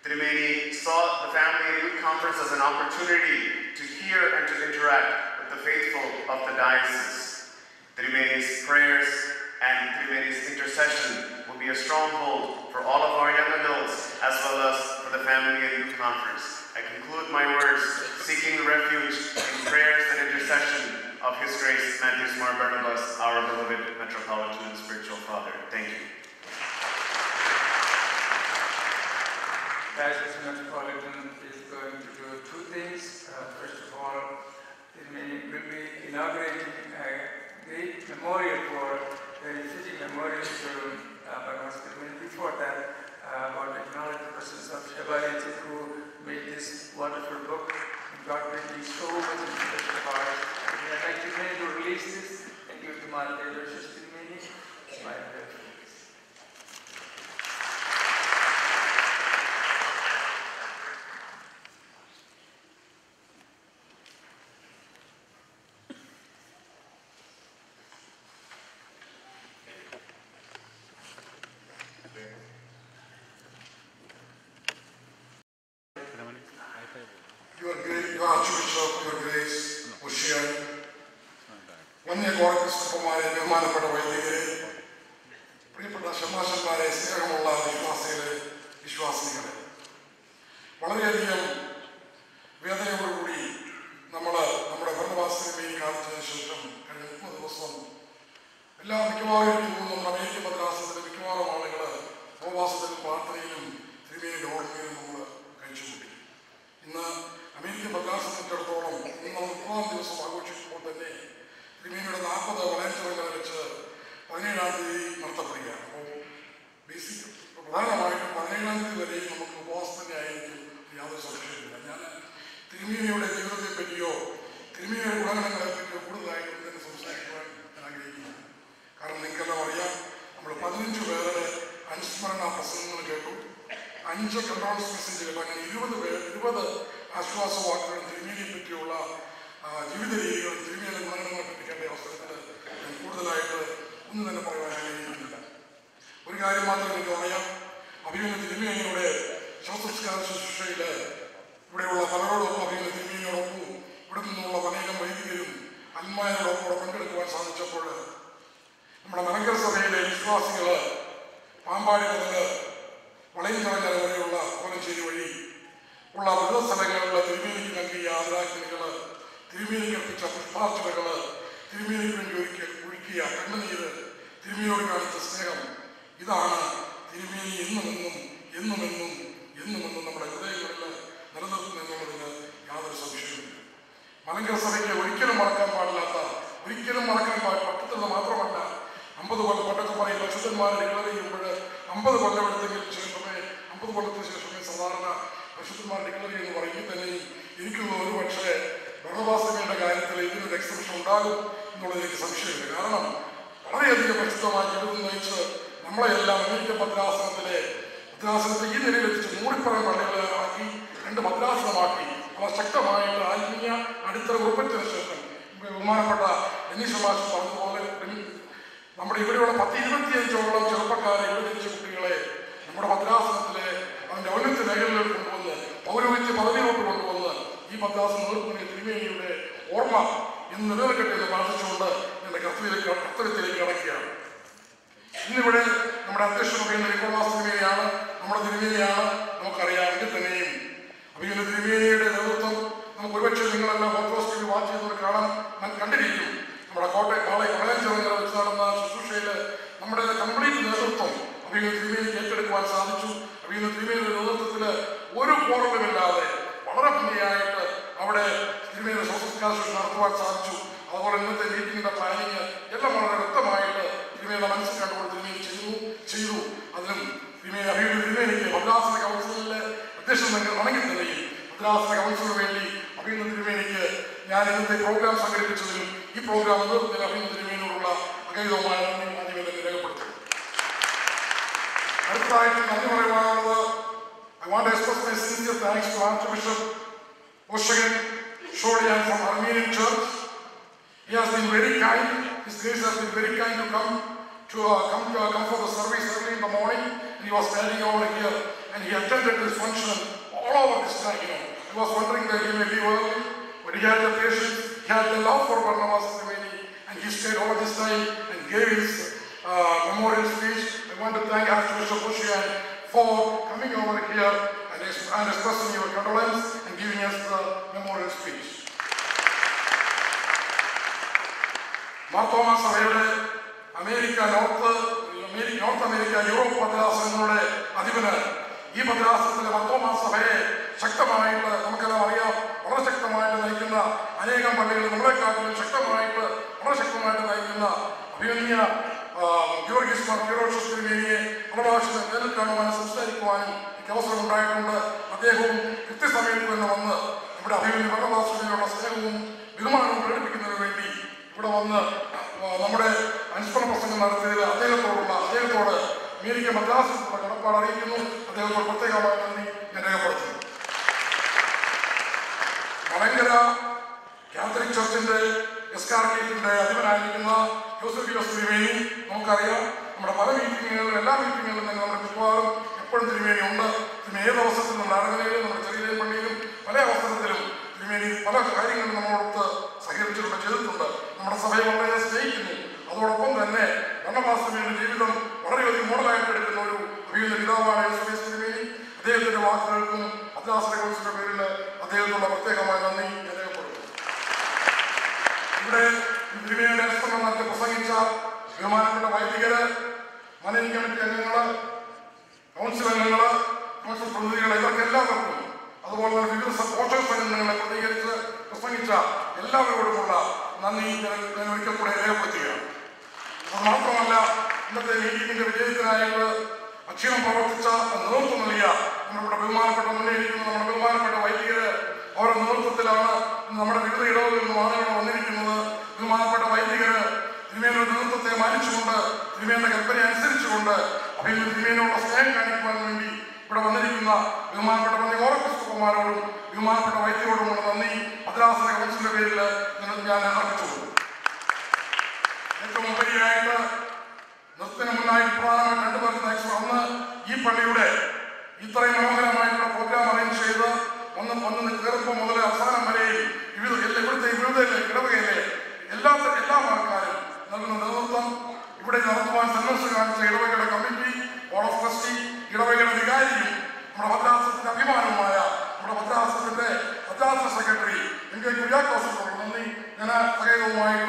Tirumeni saw the Family Youth Conference as an opportunity to hear and to interact with the faithful of the diocese. Tirumeni's prayers and Tirumeni's intercession will be a stronghold for all of our young adults as well as for the Family and Youth Conference. I conclude my words seeking refuge in prayers and intercession of His Grace Mathews Mar Barnabas, our beloved Metropolitan and Spiritual Father. Thank you. Diocese Metropolitan നമ്മുടെ അധ്യക്ഷൻ പറയുന്ന Nicholas നമ്മുടെ തിരുമേനിയാണ് നമുക്കറിയാം എങ്കിൽ തന്നെയും. ഇങ്ങനെ തിരുമേനിയുടെ നേതൃത്വം നമുക്ക് ഒരുപക്ഷെ നിങ്ങളെല്ലാം ഫോട്ടോസ് വാച്ച് ചെയ്തവർ കാണാൻ കണ്ടിരിക്കും. നമ്മുടെ കോട്ടയം നാളെ വളയഞ്ചിറങ്ങര വെച്ച് നടന്ന ശുശ്രൂഷയിൽ നമ്മുടെ കംപ്ലീറ്റ് നേതൃത്വം അപ്പൊ തിരുമേനിക്ക് ഏറ്റെടുക്കുവാൻ സാധിച്ചു. അഭിമന്യ തിരുമേനിയുടെ നേതൃത്വത്തിൽ ഒരു ഇല്ലാതെ വളരെ ഭംഗിയായിട്ട് അവിടെ തിരുമേനിയുടെ സംസ്കാരം നടത്തുവാൻ സാധിച്ചു. അതുപോലെ ഇന്നത്തെ മീറ്റിംഗിന്റെ പ്ലാനിങ് എല്ലാം വളരെ വ്യക്തമായിട്ട് തിരുമേനിയുടെ മനസ്സിൽ കണ്ടുകൊണ്ട് തിരുമേനി ചെയ്തു. അതിനും അഭിനന്ദിക്ക് മദ്രാസ് കൗൺസിലിലെ അധ്യക്ഷൻ വണങ്ങി നിലയിൽ മദ്രാസ് കൗൺസിലിന് വേണ്ടി അഭിനന്ദ തിരുമേനിക്ക് ഞാൻ ഇന്നത്തെ പ്രോഗ്രാം സംഘടിപ്പിച്ചതിലും ഈ പ്രോഗ്രാം ഞാൻ അഭിനന്ദ തിരുമേനിയോടുള്ള അകൈതമായ ആദ്യമേതന്നെ രേഖപ്പെടുത്തും അടുത്തതായിട്ട് നന്ദി പറയുവാനുള്ളത് I want express my sincere thanks to archbishop Oshagan Shoryan from Armenian Church. He has been very kind, His Grace has been very kind to come. to uh, come to, uh, come for the service early in the morning, and he was standing over here, and he attended this function all over this time. You know, he was wondering that he may be early, but he had the patience, he had the love for Barnabas Tirumeni, and he stayed all this time and gave his uh, memorial speech. I want to thank Archbishop Bushian for coming over here and, and expressing your condolence and giving us the memorial speech. America north north America Europe മദ്രാസങ്ങളുടെ അധിപന് ഈ മദ്രാസത്തിലെ മാർത്തോമ സഭയെ ശക്തമായിട്ട് നമുക്കെല്ലാം അറിയാം വളരെ ശക്തമായിട്ട് നയിക്കുന്ന അനേകം പള്ളികൾ നമ്മളെക്കാട്ടിലും ശക്തമായിട്ട് വളരെ ശക്തമായിട്ട് നയിക്കുന്ന അഭിമന്യ ഗീവർഗീസ് മാർ പ്രാവശ്യം നേരിൽ കാണുവാനും സംസാരിക്കുവാനും എനിക്ക് അവസരം ഉണ്ടായിട്ടുണ്ട്. അദ്ദേഹവും കൃത്യസമയത്ത് തന്നെ വന്ന് നമ്മുടെ അഭിമന്യ ഭരണദാസനോടുള്ള സ്നേഹവും ബഹുമാനവും പ്രകടിപ്പിക്കുന്നതിന് വേണ്ടി ഇവിടെ വന്ന് നമ്മുടെ അനുസ്മരണ പ്രസംഗം നടത്തിയതിൽ അദ്ദേഹത്തോടുള്ള അദ്ദേഹത്തോട് അമേരിക്ക മദ്രാസിലുള്ള കടപ്പാട് അറിയിക്കുന്നു. അദ്ദേഹത്തോട് പ്രത്യേകമായി നന്ദി. ഞാൻ രേഖപ്പെടുത്തുന്നു. മലങ്കര കാത്തലിക് ചർച്ചിന്റെ എസ്കാർഗേറ്റിന്റെ അധിപനായിരിക്കുന്ന യൂസഫ് യോസ് ത്രിവേണി നമുക്കറിയാം. നമ്മുടെ പല മീറ്റിങ്ങുകളിലും എല്ലാ മീറ്റിങ്ങുകളിലും തന്നെ നമ്മുടെ മിക്കവാറും എപ്പോഴും ത്രിവേണി ഉണ്ട്. പിന്നെ ഏത് അവസരത്തിലും നമ്മുടെ അരങ്ങനയിലും നമ്മുടെ ചെറിയ പള്ളിയിലും പല അവസരത്തിലും ത്രിവേണി പല കാര്യങ്ങളും നമ്മളോടൊത്ത് സഹകരിച്ചിട്ടുണ്ട് ചെയ്തിട്ടുണ്ട്. നമ്മുടെ സഭയെ സ്നേഹിക്കുന്നു. അതോടൊപ്പം തന്നെ ഭരണഭാസമയുടെ ജീവിതം വളരെയധികം മോഡലായിട്ട് എടുക്കുന്ന ഒരു അഭിയുന്ന പിതാവാണ് തിരുമേനി അദ്ദേഹത്തിന്റെ വാക്കുകൾക്കും കൗൺസിലിന്റെ പേരിൽ അദ്ദേഹത്തോടെ പ്രത്യേകമായ നന്ദി ഞാൻ രേഖപ്പെടുത്തുന്നു. ഇവിടെ നടത്തി പ്രസംഗിച്ച ബഹുമാനപ്പെട്ട വൈദികര് മനനി കമ്മിറ്റി അംഗങ്ങൾ കൗൺസിൽ അംഗങ്ങൾ കൗൺസിൽ പ്രതിനിധികൾ ഇവർക്ക് എല്ലാവർക്കും അതുപോലെ തന്നെ വിവിധ പോഷക സംഘടനകളെ പ്രതികരിച്ച് പ്രസംഗിച്ച എല്ലാവരോടുമുള്ള നന്ദി ഞാൻ ഒരിക്കൽ രേഖപ്പെടുത്തുകയാണ് അത് മാത്രമല്ല ഇന്നത്തെ മീറ്റിംഗിന്റെ വിജയത്തിനായിട്ട് അക്ഷീണം പ്രവർത്തിച്ച നേതൃത്വം നൽകിയ നമ്മുടെ ബഹുമാനപ്പെട്ട മുന്നേറിയിരിക്കുന്ന നമ്മുടെ ബഹുമാനപ്പെട്ട വൈദികര് അവരുടെ നേതൃത്വത്തിലാണ് നമ്മുടെ വിവിധ ഇടവുകളിൽ നിന്ന് ആളുകൾ വന്നിരിക്കുന്നത്. ബഹുമാനപ്പെട്ട വൈദികര് തിരുമേനയുടെ നേതൃത്വത്തെ മാനിച്ചുകൊണ്ട് തിരുമേനയുടെ കൽപ്പന അനുസരിച്ചുകൊണ്ട് അഭിനന്ദ തിരുമേനിയോടുള്ള സ്നേഹം കാണിക്കുവാൻ വേണ്ടി ഇവിടെ വന്നിരിക്കുന്ന ബഹുമാനപ്പെട്ട പന്നി ഓർക്കസ്കുമാരോടും ബഹുമാനപ്പെട്ട വൈദ്യരോടുമുള്ള നന്ദി. മദ്രാസന കൗൺസിലിന്റെ പേരിൽ ഞാൻ അർപ്പിച്ചുകൊള്ളു ഏറ്റവും ഉപരിയായിട്ട് നിർത്തിന് മുന്നായി പ്രധാനമായിട്ട് രണ്ടു പേർക്ക് നയിച്ചു അന്ന് ഈ പള്ളിയുടെ ഇത്രയും മനോഹരമായിട്ടുള്ള പ്രോഗ്രാം അറേഞ്ച് ചെയ്ത് ഒന്ന് ഒന്ന് കയറുമ്പോൾ മുതൽ അവസാനം വരെയും വിവിധ എല്ലാ ഇവിടുത്തെ വിവിധ ഇടവകയിലെ എല്ലാ എല്ലാ ആൾക്കാരും നൽകുന്ന നേതൃത്വം ഇവിടെ നടത്തുവാൻ സന്മനസ് ഇടവകയുടെ കമ്മിറ്റി ബോർഡ് ഓഫ് ട്രസ്റ്റി ഇടവകയുടെ വികാരിയും നമ്മുടെ മദ്രാസത്തിന്റെ അഭിമാനവുമായ നമ്മുടെ മദ്രാസത്തിന്റെ മദ്രാസ സെക്രട്ടറി എം കെ കുര്യാക്കോസ് നന്ദി. ഞാൻ സഹകരണവുമായിട്ട്